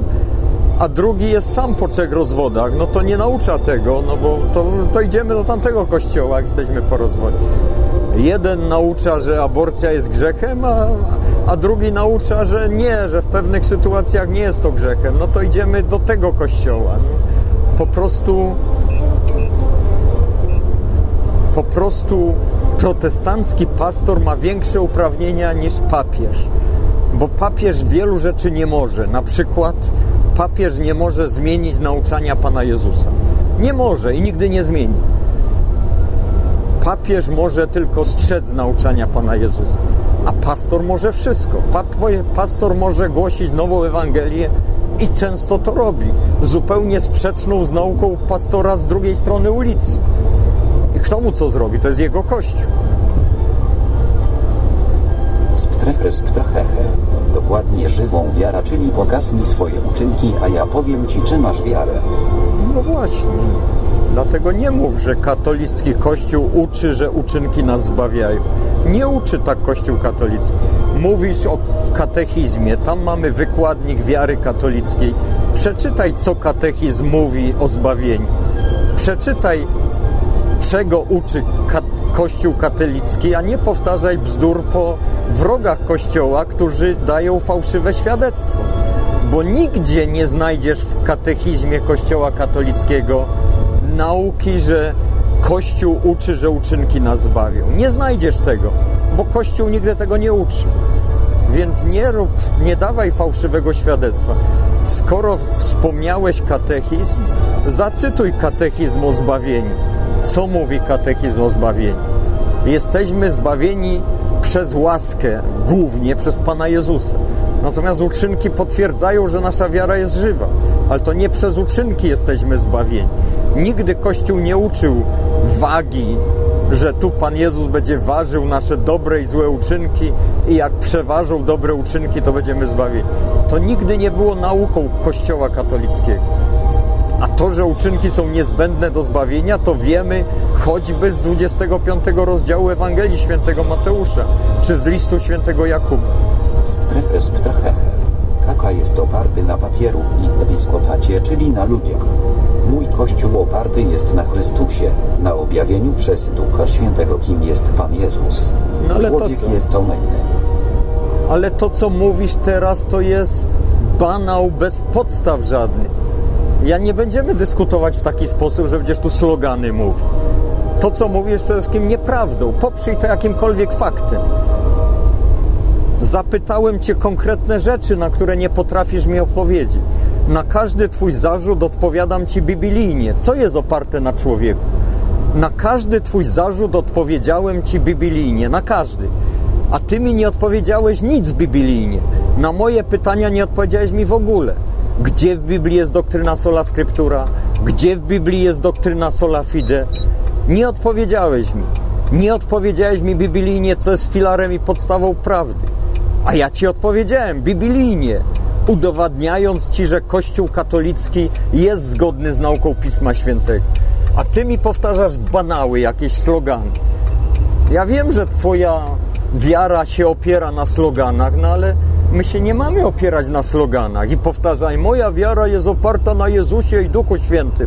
a drugi jest sam po trzech rozwodach, no to nie naucza tego, no bo to, to idziemy do tamtego kościoła, jak jesteśmy po rozwodzie. Jeden naucza, że aborcja jest grzechem, a, a drugi naucza, że nie, że w pewnych sytuacjach nie jest to grzechem. No to idziemy do tego kościoła. No, po prostu po prostu protestancki pastor ma większe uprawnienia niż papież, bo papież wielu rzeczy nie może. Na przykład papież nie może zmienić nauczania Pana Jezusa. Nie może i nigdy nie zmieni. Papież może tylko strzec nauczania Pana Jezusa, a pastor może wszystko. Pastor może głosić nową Ewangelię i często to robi, zupełnie sprzeczną z nauką pastora z drugiej strony ulicy. Kto mu co zrobi? To jest jego kościół. Sptreche, sptrecheche. Dokładnie żywą wiara, czyli pokaz mi swoje uczynki, a ja powiem ci, czy masz wiarę. No właśnie. Dlatego nie mów, że katolicki kościół uczy, że uczynki nas zbawiają. Nie uczy tak kościół katolicki. Mówisz o katechizmie, tam mamy wykładnik wiary katolickiej. Przeczytaj, co katechizm mówi o zbawieniu. Przeczytaj czego uczy Kościół katolicki, a nie powtarzaj bzdur po wrogach Kościoła, którzy dają fałszywe świadectwo. Bo nigdzie nie znajdziesz w katechizmie Kościoła katolickiego nauki, że Kościół uczy, że uczynki nas zbawią. Nie znajdziesz tego, bo Kościół nigdy tego nie uczy. Więc nie rób, nie dawaj fałszywego świadectwa. Skoro wspomniałeś katechizm, zacytuj katechizm o zbawieniu co mówi katechizm o zbawieniu? Jesteśmy zbawieni przez łaskę, głównie przez Pana Jezusa. Natomiast uczynki potwierdzają, że nasza wiara jest żywa. Ale to nie przez uczynki jesteśmy zbawieni. Nigdy Kościół nie uczył wagi, że tu Pan Jezus będzie ważył nasze dobre i złe uczynki i jak przeważą dobre uczynki, to będziemy zbawieni. To nigdy nie było nauką Kościoła katolickiego. A to, że uczynki są niezbędne do zbawienia, to wiemy choćby z 25 rozdziału Ewangelii Świętego Mateusza, czy z listu Świętego Jakuba. Sptrecheche. Kaka jest oparty na papieru i episkopacie, czyli na ludziach. Mój Kościół oparty jest na Chrystusie, na objawieniu przez Ducha Świętego, kim jest Pan Jezus. No, ale Człowiek to jest omylny. Ale to, co mówisz teraz, to jest banał bez podstaw żadnych Ja nie będziemy dyskutować w taki sposób, że będziesz tu slogany mówił. To, co mówisz, to jest kim nieprawdą. Poprzyj to jakimkolwiek faktem. Zapytałem Cię konkretne rzeczy, na które nie potrafisz mi odpowiedzieć. Na każdy Twój zarzut odpowiadam Ci biblijnie. Co jest oparte na człowieku? Na każdy Twój zarzut odpowiedziałem Ci biblijnie. Na każdy. A Ty mi nie odpowiedziałeś nic biblijnie. Na moje pytania nie odpowiedziałeś mi w ogóle. Gdzie w Biblii jest doktryna sola scriptura? Gdzie w Biblii jest doktryna sola fide? Nie odpowiedziałeś mi. Nie odpowiedziałeś mi biblijnie, co jest filarem i podstawą prawdy. A ja ci odpowiedziałem biblijnie, udowadniając ci, że Kościół katolicki jest zgodny z nauką Pisma Świętego. A ty mi powtarzasz banały, jakieś slogany. Ja wiem, że twoja wiara się opiera na sloganach, no ale my się nie mamy opierać na sloganach. I powtarzaj, moja wiara jest oparta na Jezusie i Duchu Świętym.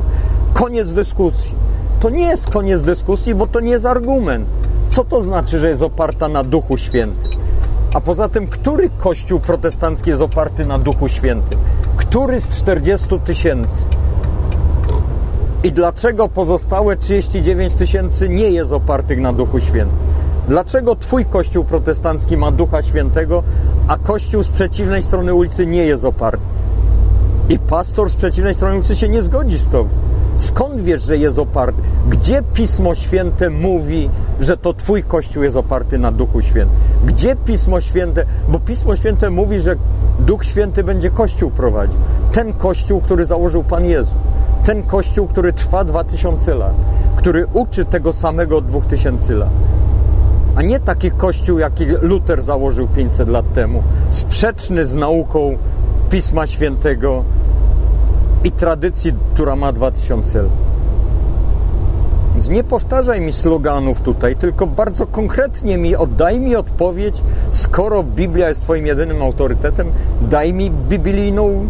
Koniec dyskusji. To nie jest koniec dyskusji, bo to nie jest argument. Co to znaczy, że jest oparta na Duchu Świętym? A poza tym, który kościół protestancki jest oparty na Duchu Świętym? Który z 40 tysięcy? I dlaczego pozostałe 39 tysięcy nie jest opartych na Duchu Świętym? Dlaczego Twój kościół protestancki ma Ducha Świętego, a kościół z przeciwnej strony ulicy nie jest oparty? I pastor z przeciwnej strony ulicy się nie zgodzi z Tobą. Skąd wiesz, że jest oparty? Gdzie Pismo Święte mówi, że to Twój Kościół jest oparty na Duchu Świętym? Gdzie Pismo Święte? Bo Pismo Święte mówi, że Duch Święty będzie Kościół prowadził. Ten Kościół, który założył Pan Jezus. Ten Kościół, który trwa 2000 lat. Który uczy tego samego od 2000 lat. A nie taki Kościół, jaki Luter założył 500 lat temu. Sprzeczny z nauką Pisma Świętego, i tradycji, która ma 2000 lat. Więc nie powtarzaj mi sloganów tutaj, tylko bardzo konkretnie mi oddaj mi odpowiedź, skoro Biblia jest Twoim jedynym autorytetem, daj mi biblijną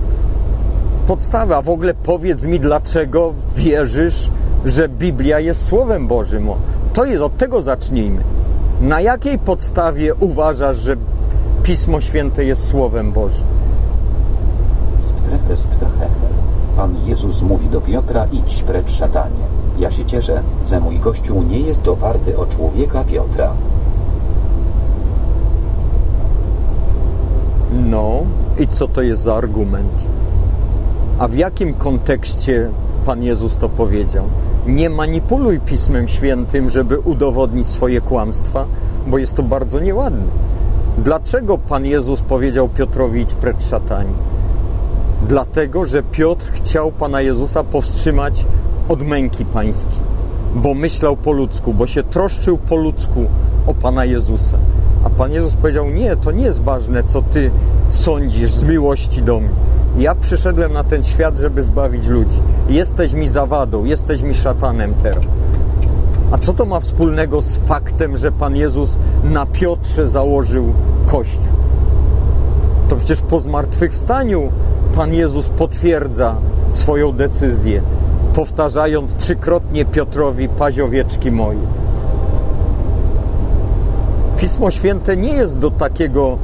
podstawę, a w ogóle powiedz mi, dlaczego wierzysz, że Biblia jest Słowem Bożym. To jest, od tego zacznijmy. Na jakiej podstawie uważasz, że Pismo Święte jest Słowem Bożym? Sptrefes ptachefer. Pan Jezus mówi do Piotra, idź precz szatanie. Ja się cieszę, że mój Kościół nie jest oparty o człowieka Piotra. No, i co to jest za argument? A w jakim kontekście Pan Jezus to powiedział? Nie manipuluj Pismem Świętym, żeby udowodnić swoje kłamstwa, bo jest to bardzo nieładne. Dlaczego Pan Jezus powiedział Piotrowi idź precz szatani? dlatego że Piotr chciał Pana Jezusa powstrzymać od męki pańskiej, bo myślał po ludzku, bo się troszczył po ludzku o Pana Jezusa. A Pan Jezus powiedział: Nie, to nie jest ważne, co Ty sądzisz z miłości do mnie. Ja przyszedłem na ten świat, żeby zbawić ludzi. Jesteś mi zawadą, jesteś mi szatanem teraz. A co to ma wspólnego z faktem, że Pan Jezus na Piotrze założył Kościół? To przecież po zmartwychwstaniu Pan Jezus potwierdza swoją decyzję, powtarzając trzykrotnie Piotrowi paziowieczki moje. Pismo Święte nie jest do takiego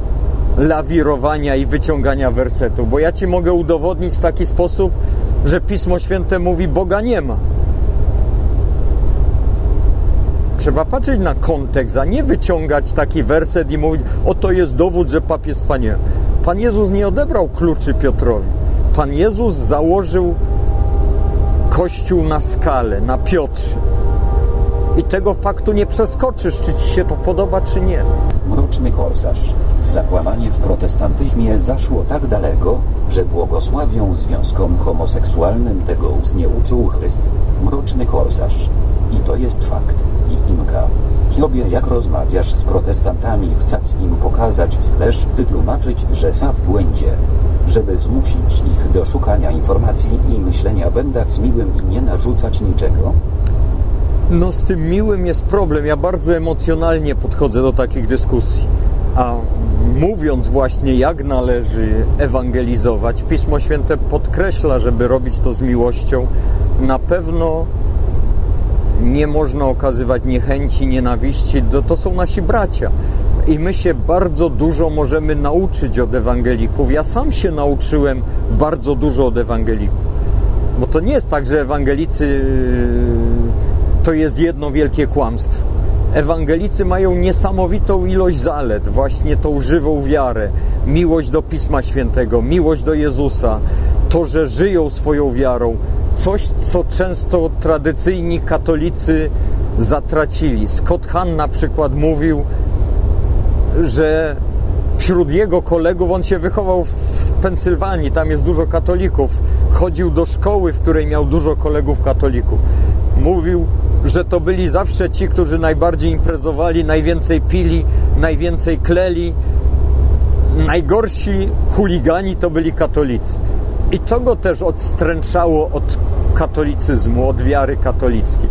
lawirowania i wyciągania wersetu, bo ja Ci mogę udowodnić w taki sposób, że Pismo Święte mówi Boga nie ma. Trzeba patrzeć na kontekst, a nie wyciągać taki werset i mówić, oto jest dowód, że papiestwa nie. Pan Jezus nie odebrał kluczy Piotrowi. Pan Jezus założył kościół na skalę, na Piotrze. I tego faktu nie przeskoczysz, czy ci się to podoba, czy nie. Mroczny korsarz. Zakłamanie w protestantyzmie zaszło tak daleko, że błogosławią związkom homoseksualnym tego nie uczył Chryst. Mroczny korsarz. I to jest fakt. I imka. Kiobie, jak rozmawiasz z protestantami, chcąc im pokazać sklesz, wytłumaczyć, że sa w błędzie, żeby zmusić ich do szukania informacji i myślenia będąc miłym i nie narzucać niczego? No z tym miłym jest problem. Ja bardzo emocjonalnie podchodzę do takich dyskusji. A mówiąc właśnie jak należy ewangelizować, Pismo Święte podkreśla, żeby robić to z miłością. Na pewno nie można okazywać niechęci, nienawiści. To są nasi bracia. I my się bardzo dużo możemy nauczyć od ewangelików. Ja sam się nauczyłem bardzo dużo od ewangelików. Bo to nie jest tak, że ewangelicy yy, to jest jedno wielkie kłamstwo. Ewangelicy mają niesamowitą ilość zalet, właśnie tą żywą wiarę, miłość do Pisma Świętego, miłość do Jezusa, to, że żyją swoją wiarą, coś, co często tradycyjni katolicy zatracili. Scott Hahn na przykład mówił, że wśród jego kolegów, on się wychował w Pensylwanii, tam jest dużo katolików, chodził do szkoły, w której miał dużo kolegów katolików. Mówił, że to byli zawsze ci, którzy najbardziej imprezowali, najwięcej pili, najwięcej kleli. Najgorsi chuligani to byli katolicy. I to go też odstręczało od katolicyzmu, od wiary katolickiej,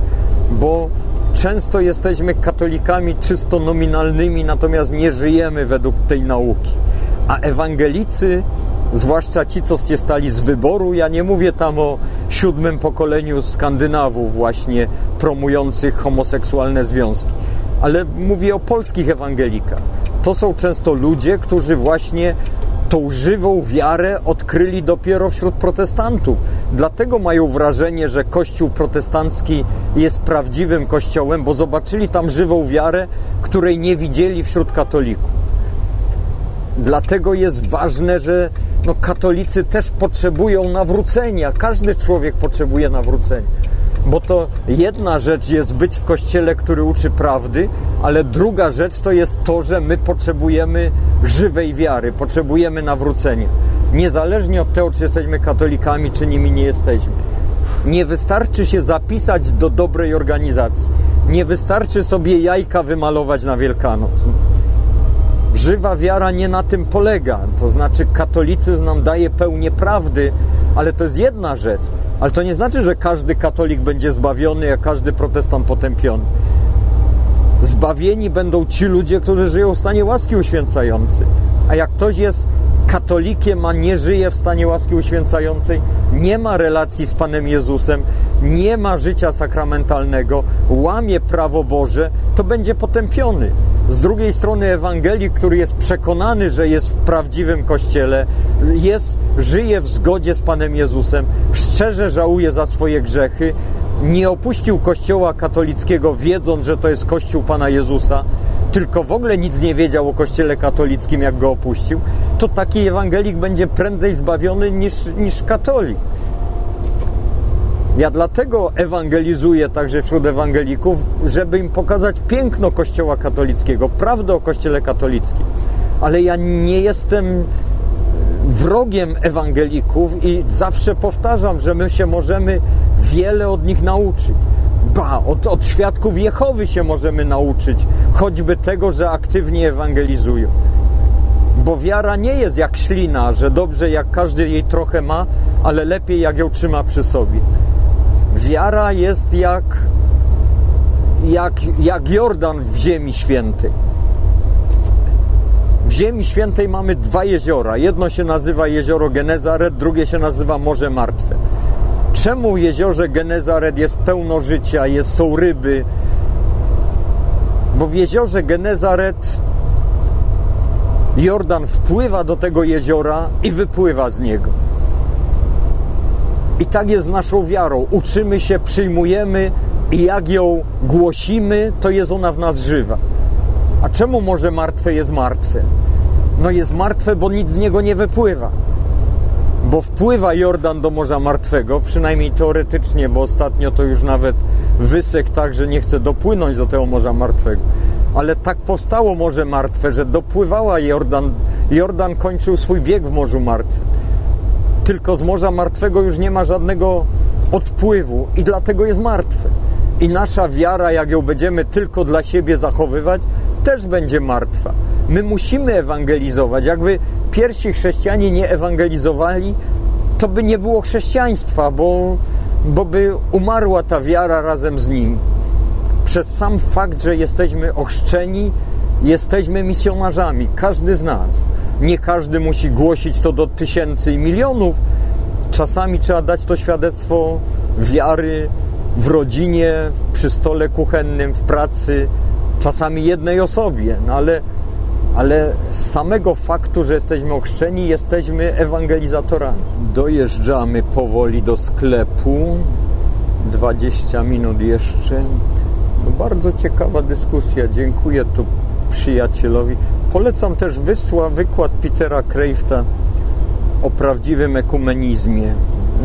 bo często jesteśmy katolikami czysto nominalnymi, natomiast nie żyjemy według tej nauki. A ewangelicy, zwłaszcza ci, co się stali z wyboru, ja nie mówię tam o siódmym pokoleniu Skandynawów właśnie promujących homoseksualne związki, ale mówię o polskich ewangelikach. To są często ludzie, którzy właśnie tą żywą wiarę odkryli dopiero wśród protestantów. Dlatego mają wrażenie, że Kościół protestancki jest prawdziwym kościołem, bo zobaczyli tam żywą wiarę, której nie widzieli wśród katolików. Dlatego jest ważne, że no, katolicy też potrzebują nawrócenia. Każdy człowiek potrzebuje nawrócenia. Bo to jedna rzecz jest być w kościele, który uczy prawdy, ale druga rzecz to jest to, że my potrzebujemy żywej wiary, potrzebujemy nawrócenia. Niezależnie od tego, czy jesteśmy katolikami, czy nimi nie jesteśmy. Nie wystarczy się zapisać do dobrej organizacji. Nie wystarczy sobie jajka wymalować na Wielkanoc. Żywa wiara nie na tym polega. To znaczy, katolicyzm nam daje pełnię prawdy, ale to jest jedna rzecz. Ale to nie znaczy, że każdy katolik będzie zbawiony, a każdy protestant potępiony. Zbawieni będą ci ludzie, którzy żyją w stanie łaski uświęcającej. A jak ktoś jest katolikiem, a nie żyje w stanie łaski uświęcającej, nie ma relacji z Panem Jezusem, nie ma życia sakramentalnego, łamie prawo Boże, to będzie potępiony. Z drugiej strony ewangelik, który jest przekonany, że jest w prawdziwym kościele, jest, żyje w zgodzie z Panem Jezusem, szczerze żałuje za swoje grzechy, nie opuścił kościoła katolickiego, wiedząc, że to jest kościół Pana Jezusa, tylko w ogóle nic nie wiedział o kościele katolickim, jak go opuścił, to taki ewangelik będzie prędzej zbawiony niż, niż katolik. Ja dlatego ewangelizuję także wśród ewangelików, żeby im pokazać piękno Kościoła katolickiego, prawdę o Kościele katolickim. Ale ja nie jestem wrogiem ewangelików i zawsze powtarzam, że my się możemy wiele od nich nauczyć. Ba, od, od świadków Jehowy się możemy nauczyć, choćby tego, że aktywnie ewangelizują. Bo wiara nie jest jak ślina, że dobrze jak każdy jej trochę ma, ale lepiej jak ją trzyma przy sobie. Wiara jest jak, jak, jak Jordan w Ziemi Świętej. W Ziemi Świętej mamy dwa jeziora. Jedno się nazywa jezioro Genezaret, drugie się nazywa Morze Martwe. Czemu jeziorze Genezaret jest pełno życia, jest, są ryby? Bo w jeziorze Genezaret Jordan wpływa do tego jeziora i wypływa z niego. I tak jest z naszą wiarą. Uczymy się, przyjmujemy i jak ją głosimy, to jest ona w nas żywa. A czemu może martwe jest martwe? No jest martwe, bo nic z niego nie wypływa. Bo wpływa Jordan do Morza Martwego, przynajmniej teoretycznie, bo ostatnio to już nawet wysek tak, że nie chce dopłynąć do tego Morza Martwego. Ale tak powstało Morze Martwe, że dopływała Jordan. Jordan kończył swój bieg w Morzu Martwym tylko z Morza Martwego już nie ma żadnego odpływu i dlatego jest martwe. I nasza wiara, jak ją będziemy tylko dla siebie zachowywać, też będzie martwa. My musimy ewangelizować. Jakby pierwsi chrześcijanie nie ewangelizowali, to by nie było chrześcijaństwa, bo, bo by umarła ta wiara razem z nim. Przez sam fakt, że jesteśmy ochrzczeni, jesteśmy misjonarzami, każdy z nas. Nie każdy musi głosić to do tysięcy i milionów. Czasami trzeba dać to świadectwo wiary w rodzinie, przy stole kuchennym, w pracy, czasami jednej osobie, no ale, ale z samego faktu, że jesteśmy ochrzczeni, jesteśmy ewangelizatorami. Dojeżdżamy powoli do sklepu. 20 minut jeszcze. No bardzo ciekawa dyskusja. Dziękuję tu przyjacielowi. Polecam też wysła wykład Petera Kreifta o prawdziwym ekumenizmie.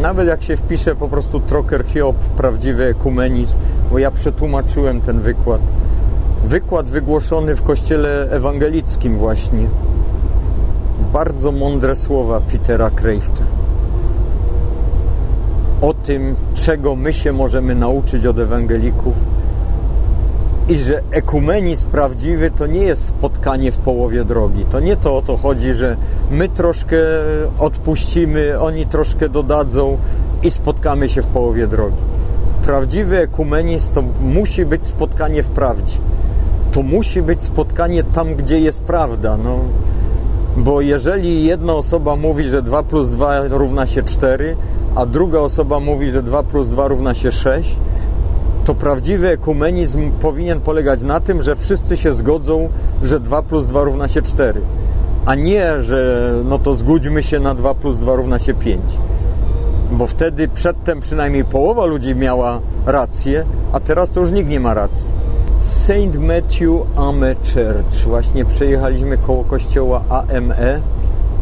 Nawet jak się wpisze po prostu Trocker Hiob, prawdziwy ekumenizm, bo ja przetłumaczyłem ten wykład. Wykład wygłoszony w kościele ewangelickim właśnie. Bardzo mądre słowa Petera Kreifta o tym, czego my się możemy nauczyć od ewangelików i że ekumenizm prawdziwy to nie jest spotkanie w połowie drogi. To nie to o to chodzi, że my troszkę odpuścimy, oni troszkę dodadzą i spotkamy się w połowie drogi. Prawdziwy ekumenizm to musi być spotkanie w prawdzie. To musi być spotkanie tam, gdzie jest prawda. No, bo jeżeli jedna osoba mówi, że 2 plus 2 równa się 4, a druga osoba mówi, że 2 plus 2 równa się 6, to prawdziwy ekumenizm powinien polegać na tym, że wszyscy się zgodzą, że 2 plus 2 równa się 4, a nie, że no to zgódźmy się na 2 plus 2 równa się 5. Bo wtedy przedtem przynajmniej połowa ludzi miała rację, a teraz to już nikt nie ma racji. St. Matthew Ame Church. Właśnie przejechaliśmy koło kościoła AME.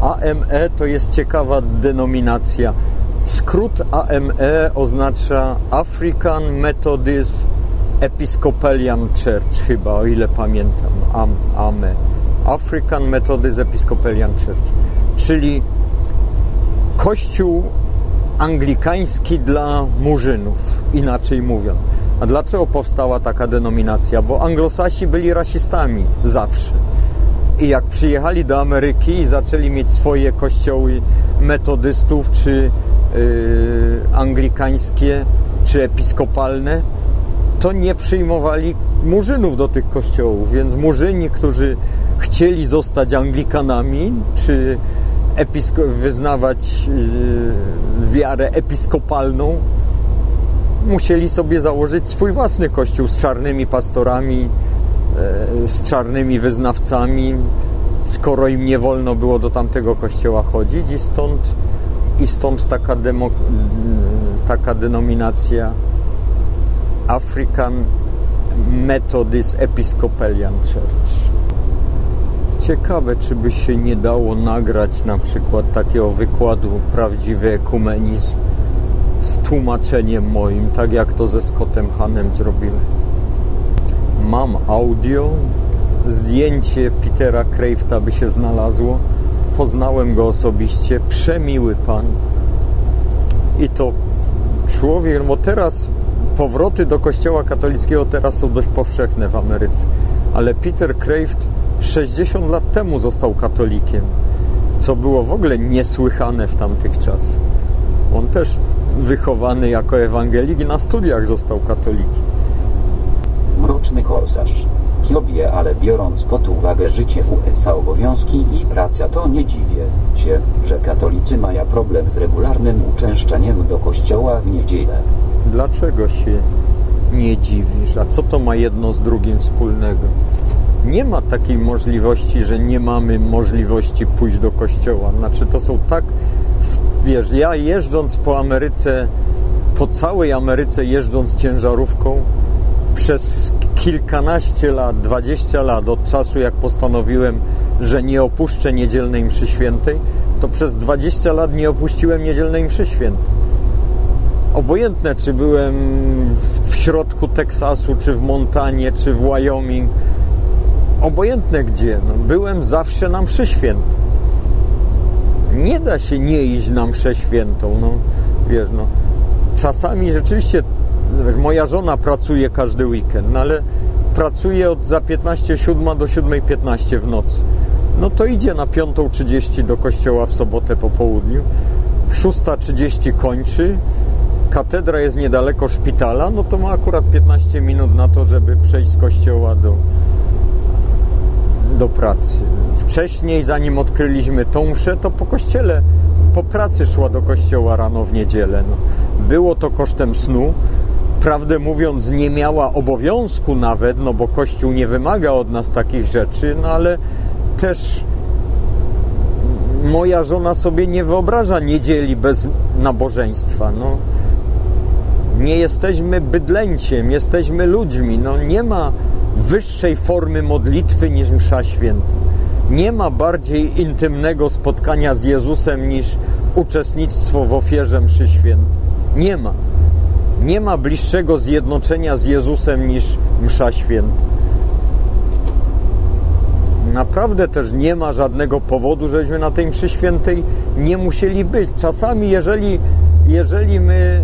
AME to jest ciekawa denominacja. Skrót AME oznacza African Methodist Episcopalian Church, chyba, o ile pamiętam. AME. African Methodist Episcopalian Church. Czyli kościół anglikański dla murzynów, inaczej mówiąc. A dlaczego powstała taka denominacja? Bo anglosasi byli rasistami zawsze. I jak przyjechali do Ameryki i zaczęli mieć swoje kościoły metodystów, czy anglikańskie, czy episkopalne, to nie przyjmowali murzynów do tych kościołów. Więc murzyni, którzy chcieli zostać Anglikanami, czy episko- wyznawać yy, wiarę episkopalną, musieli sobie założyć swój własny kościół z czarnymi pastorami, e, z czarnymi wyznawcami, skoro im nie wolno było do tamtego kościoła chodzić i stąd, i stąd taka, demo, taka denominacja African Methodist Episcopalian Church. Ciekawe, czy by się nie dało nagrać na przykład takiego wykładu prawdziwy ekumenizm z tłumaczeniem moim, tak jak to ze Scottem Hanem zrobiłem. Mam audio, zdjęcie Petera Kreifta by się znalazło. Poznałem go osobiście, przemiły pan. I to człowiek, bo teraz powroty do kościoła katolickiego teraz są dość powszechne w Ameryce. Ale Peter Kraft 60 lat temu został katolikiem, co było w ogóle niesłychane w tamtych czasach. On też wychowany jako ewangelik na studiach został katolikiem. Mroczny korsarz. Kiobie, ale biorąc pod uwagę życie w USA, obowiązki i praca, to nie dziwię się, że katolicy mają problem z regularnym uczęszczaniem do kościoła w niedzielę. Dlaczego się nie dziwisz? A co to ma jedno z drugim wspólnego? Nie ma takiej możliwości, że nie mamy możliwości pójść do kościoła. Znaczy, to są tak wiesz, ja jeżdżąc po Ameryce, po całej Ameryce jeżdżąc ciężarówką, przez kilkanaście lat, dwadzieścia lat od czasu jak postanowiłem, że nie opuszczę niedzielnej mszy świętej, to przez dwadzieścia lat nie opuściłem niedzielnej mszy świętej. Obojętne, czy byłem w, środku Teksasu, czy w Montanie, czy w Wyoming, obojętne gdzie, no, byłem zawsze na mszy świętej nie da się nie iść na mszę świętą, no, wiesz, no. Czasami rzeczywiście, wiesz, moja żona pracuje każdy weekend, no ale pracuje od za 15.07 do 7.15 w nocy. No to idzie na 5.30 do kościoła w sobotę po południu, 6.30 kończy, katedra jest niedaleko szpitala, no to ma akurat 15 minut na to, żeby przejść z kościoła do, do pracy. Wcześniej, zanim odkryliśmy tą mszę, to po kościele, po pracy szła do kościoła rano w niedzielę. No. Było to kosztem snu. Prawdę mówiąc, nie miała obowiązku nawet, no bo Kościół nie wymaga od nas takich rzeczy, no ale też moja żona sobie nie wyobraża niedzieli bez nabożeństwa. No, nie jesteśmy bydlęciem, jesteśmy ludźmi. No, nie ma wyższej formy modlitwy niż msza święta. Nie ma bardziej intymnego spotkania z Jezusem niż uczestnictwo w ofierze mszy świętej. Nie ma. Nie ma bliższego zjednoczenia z Jezusem niż msza święta. Naprawdę też nie ma żadnego powodu, żebyśmy na tej mszy świętej nie musieli być. Czasami, jeżeli, jeżeli my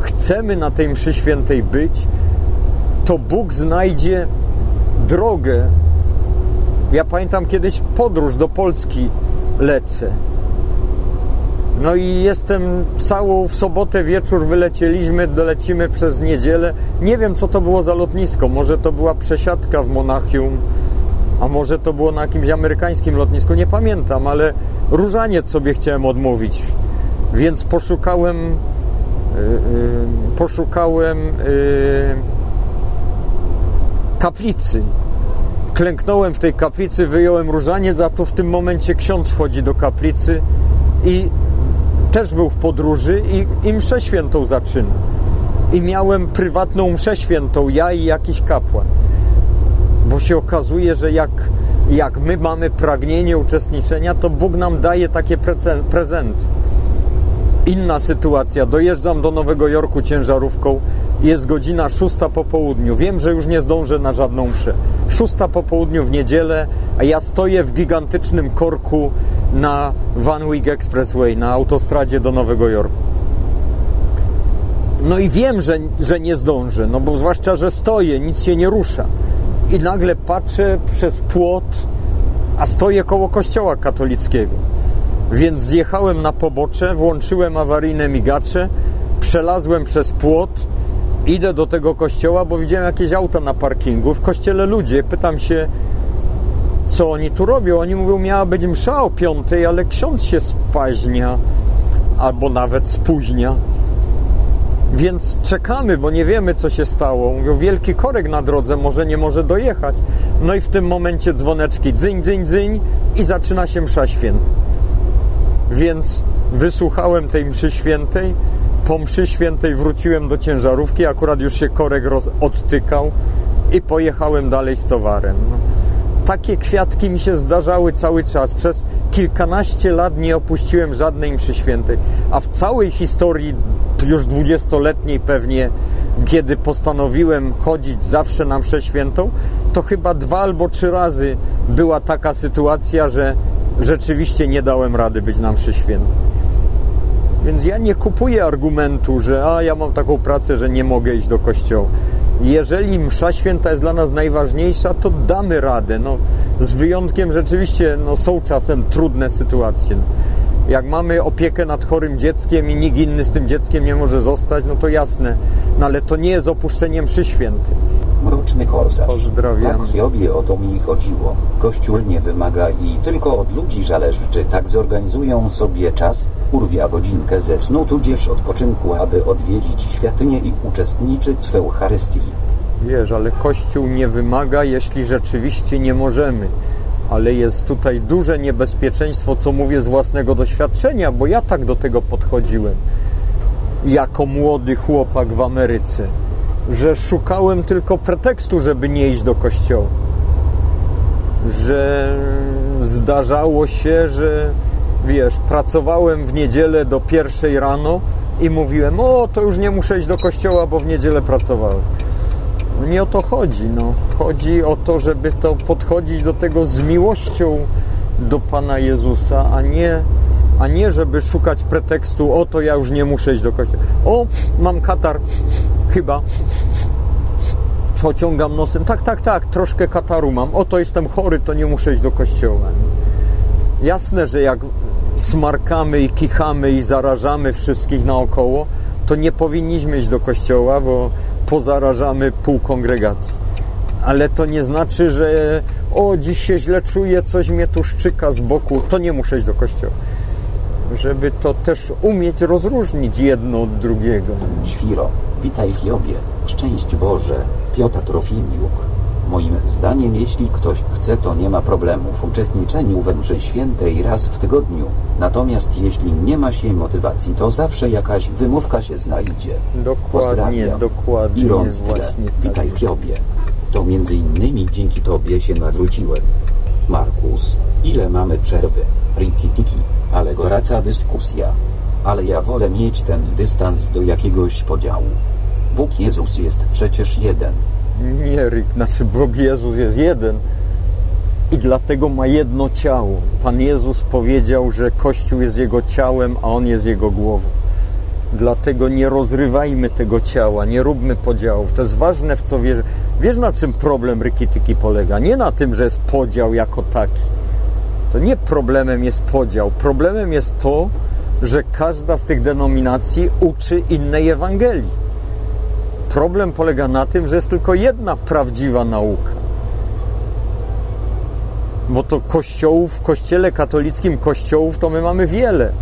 chcemy na tej mszy świętej być, to Bóg znajdzie drogę. Ja pamiętam kiedyś podróż do Polski lecę. No i jestem całą w sobotę wieczór wylecieliśmy, dolecimy przez niedzielę. Nie wiem, co to było za lotnisko. Może to była przesiadka w Monachium, a może to było na jakimś amerykańskim lotnisku. Nie pamiętam, ale różaniec sobie chciałem odmówić. Więc poszukałem yy, poszukałem yy, kaplicy. Klęknąłem w tej kaplicy, wyjąłem różaniec, a tu w tym momencie ksiądz wchodzi do kaplicy i też był w podróży i, i mszę świętą zaczyna. I miałem prywatną mszę świętą, ja i jakiś kapłan. Bo się okazuje, że jak, jak my mamy pragnienie uczestniczenia, to Bóg nam daje takie prezenty. Inna sytuacja. Dojeżdżam do Nowego Jorku ciężarówką. Jest godzina szósta po południu. Wiem, że już nie zdążę na żadną mszę. Szósta po południu w niedzielę, a ja stoję w gigantycznym korku na Van Wyck Expressway, na autostradzie do Nowego Jorku. No i wiem, że, że nie zdążę, no bo zwłaszcza, że stoję, nic się nie rusza. I nagle patrzę przez płot, a stoję koło kościoła katolickiego. Więc zjechałem na pobocze, włączyłem awaryjne migacze, przelazłem przez płot, idę do tego kościoła, bo widziałem jakieś auta na parkingu. W kościele ludzie, pytam się, co oni tu robią. Oni mówią, miała być msza o piątej, ale ksiądz się spaźnia, albo nawet spóźnia. Więc czekamy, bo nie wiemy, co się stało. Mówią, wielki korek na drodze, może nie może dojechać. No i w tym momencie dzwoneczki dzyń, dzyń, dzyń i zaczyna się msza święta. Więc wysłuchałem tej mszy świętej. Po mszy świętej wróciłem do ciężarówki, akurat już się korek odtykał i pojechałem dalej z towarem. Takie kwiatki mi się zdarzały cały czas. Przez kilkanaście lat nie opuściłem żadnej mszy świętej. A w całej historii, już dwudziestoletniej pewnie, kiedy postanowiłem chodzić zawsze na mszę świętą, to chyba dwa albo trzy razy była taka sytuacja, że rzeczywiście nie dałem rady być na mszy świętej. Więc ja nie kupuję argumentu, że a ja mam taką pracę, że nie mogę iść do kościoła jeżeli msza święta jest dla nas najważniejsza, to damy radę. No, z wyjątkiem rzeczywiście no, są czasem trudne sytuacje. Jak mamy opiekę nad chorym dzieckiem i nikt inny z tym dzieckiem nie może zostać, no to jasne. No ale to nie jest opuszczeniem mszy świętej. Mroczny korsarz. Pozdrawiam. Tak Hiobie o to mi chodziło. Kościół nie wymaga i tylko od ludzi zależy, czy tak zorganizują sobie czas, urwia godzinkę ze snu tudzież odpoczynku, aby odwiedzić świątynię i uczestniczyć w Eucharystii. Wiesz, ale Kościół nie wymaga, jeśli rzeczywiście nie możemy. Ale jest tutaj duże niebezpieczeństwo, co mówię z własnego doświadczenia, bo ja tak do tego podchodziłem. Jako młody chłopak w Ameryce że szukałem tylko pretekstu, żeby nie iść do kościoła. Że zdarzało się, że wiesz, pracowałem w niedzielę do pierwszej rano i mówiłem, o, to już nie muszę iść do kościoła, bo w niedzielę pracowałem. Nie o to chodzi, no. Chodzi o to, żeby to podchodzić do tego z miłością do Pana Jezusa, a nie, a nie żeby szukać pretekstu, o, to ja już nie muszę iść do kościoła. O, mam katar, chyba. Pociągam nosem. Tak, tak, tak, troszkę kataru mam. Oto jestem chory, to nie muszę iść do kościoła. Jasne, że jak smarkamy i kichamy i zarażamy wszystkich naokoło, to nie powinniśmy iść do kościoła, bo pozarażamy pół kongregacji. Ale to nie znaczy, że o, dziś się źle czuję, coś mnie tu szczyka z boku, to nie muszę iść do kościoła żeby to też umieć rozróżnić jedno od drugiego. Świro, witaj Hiobie, szczęść Boże, Piotr Trofimiuk. Moim zdaniem, jeśli ktoś chce, to nie ma problemu w uczestniczeniu we mszy świętej raz w tygodniu. Natomiast jeśli nie ma się motywacji, to zawsze jakaś wymówka się znajdzie. Dokładnie, Pozdrawiam. dokładnie, Irons tle. właśnie tak Witaj jest. Fiobie. To między innymi dzięki tobie się nawróciłem. Markus, ile mamy przerwy? Riki tiki, ale goraca dyskusja. Ale ja wolę mieć ten dystans do jakiegoś podziału. Bóg Jezus jest przecież jeden. Nie, Rick, znaczy Bóg Jezus jest jeden i dlatego ma jedno ciało. Pan Jezus powiedział, że Kościół jest Jego ciałem, a On jest Jego głową. Dlatego nie rozrywajmy tego ciała, nie róbmy podziałów. To jest ważne, w co wierzę. Wiesz, na czym problem rykityki polega? Nie na tym, że jest podział jako taki. To nie problemem jest podział. Problemem jest to, że każda z tych denominacji uczy innej Ewangelii. Problem polega na tym, że jest tylko jedna prawdziwa nauka. Bo to kościołów, w kościele katolickim kościołów to my mamy wiele.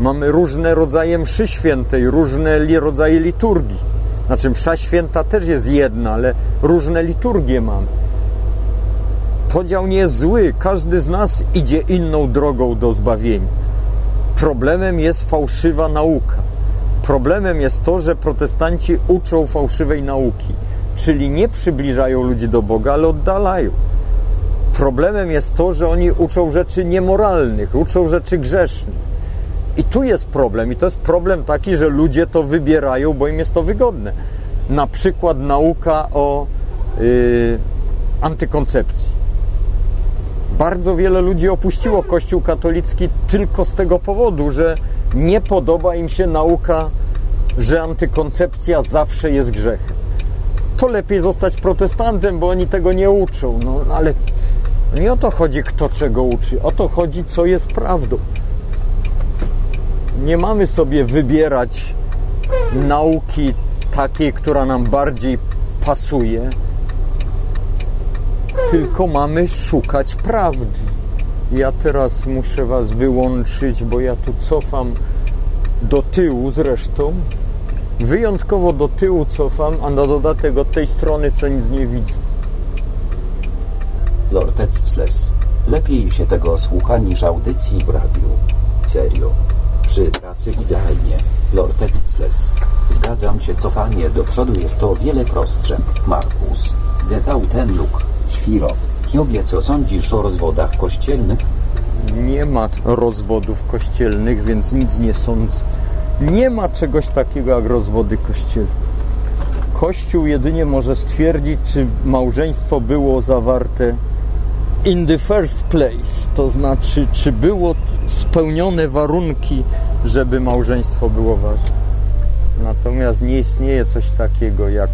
Mamy różne rodzaje mszy świętej, różne rodzaje liturgii. Znaczy msza święta też jest jedna, ale różne liturgie mamy. Podział nie jest zły, każdy z nas idzie inną drogą do zbawienia. Problemem jest fałszywa nauka. Problemem jest to, że protestanci uczą fałszywej nauki, czyli nie przybliżają ludzi do Boga, ale oddalają. Problemem jest to, że oni uczą rzeczy niemoralnych, uczą rzeczy grzesznych. I tu jest problem, i to jest problem taki, że ludzie to wybierają, bo im jest to wygodne. Na przykład nauka o yy, antykoncepcji. Bardzo wiele ludzi opuściło Kościół katolicki tylko z tego powodu, że nie podoba im się nauka, że antykoncepcja zawsze jest grzechem. To lepiej zostać protestantem, bo oni tego nie uczą. No ale nie o to chodzi, kto czego uczy. O to chodzi, co jest prawdą. Nie mamy sobie wybierać nauki takiej, która nam bardziej pasuje, tylko mamy szukać prawdy. Ja teraz muszę Was wyłączyć, bo ja tu cofam do tyłu zresztą. Wyjątkowo do tyłu cofam, a na dodatek od tej strony, co nic nie widzę. Lord Etzles. Lepiej się tego słucha niż audycji w radiu. Serio. Przy pracy idealnie. Lord Etzles. Zgadzam się, cofanie do przodu jest o wiele prostsze. Markus. Detał ten luk. Świro. Kiobie, co sądzisz o rozwodach kościelnych? Nie ma rozwodów kościelnych, więc nic nie sądzę. Nie ma czegoś takiego jak rozwody kościelne. Kościół jedynie może stwierdzić, czy małżeństwo było zawarte in the first place, to znaczy, czy było spełnione warunki, żeby małżeństwo było ważne. Natomiast nie istnieje coś takiego jak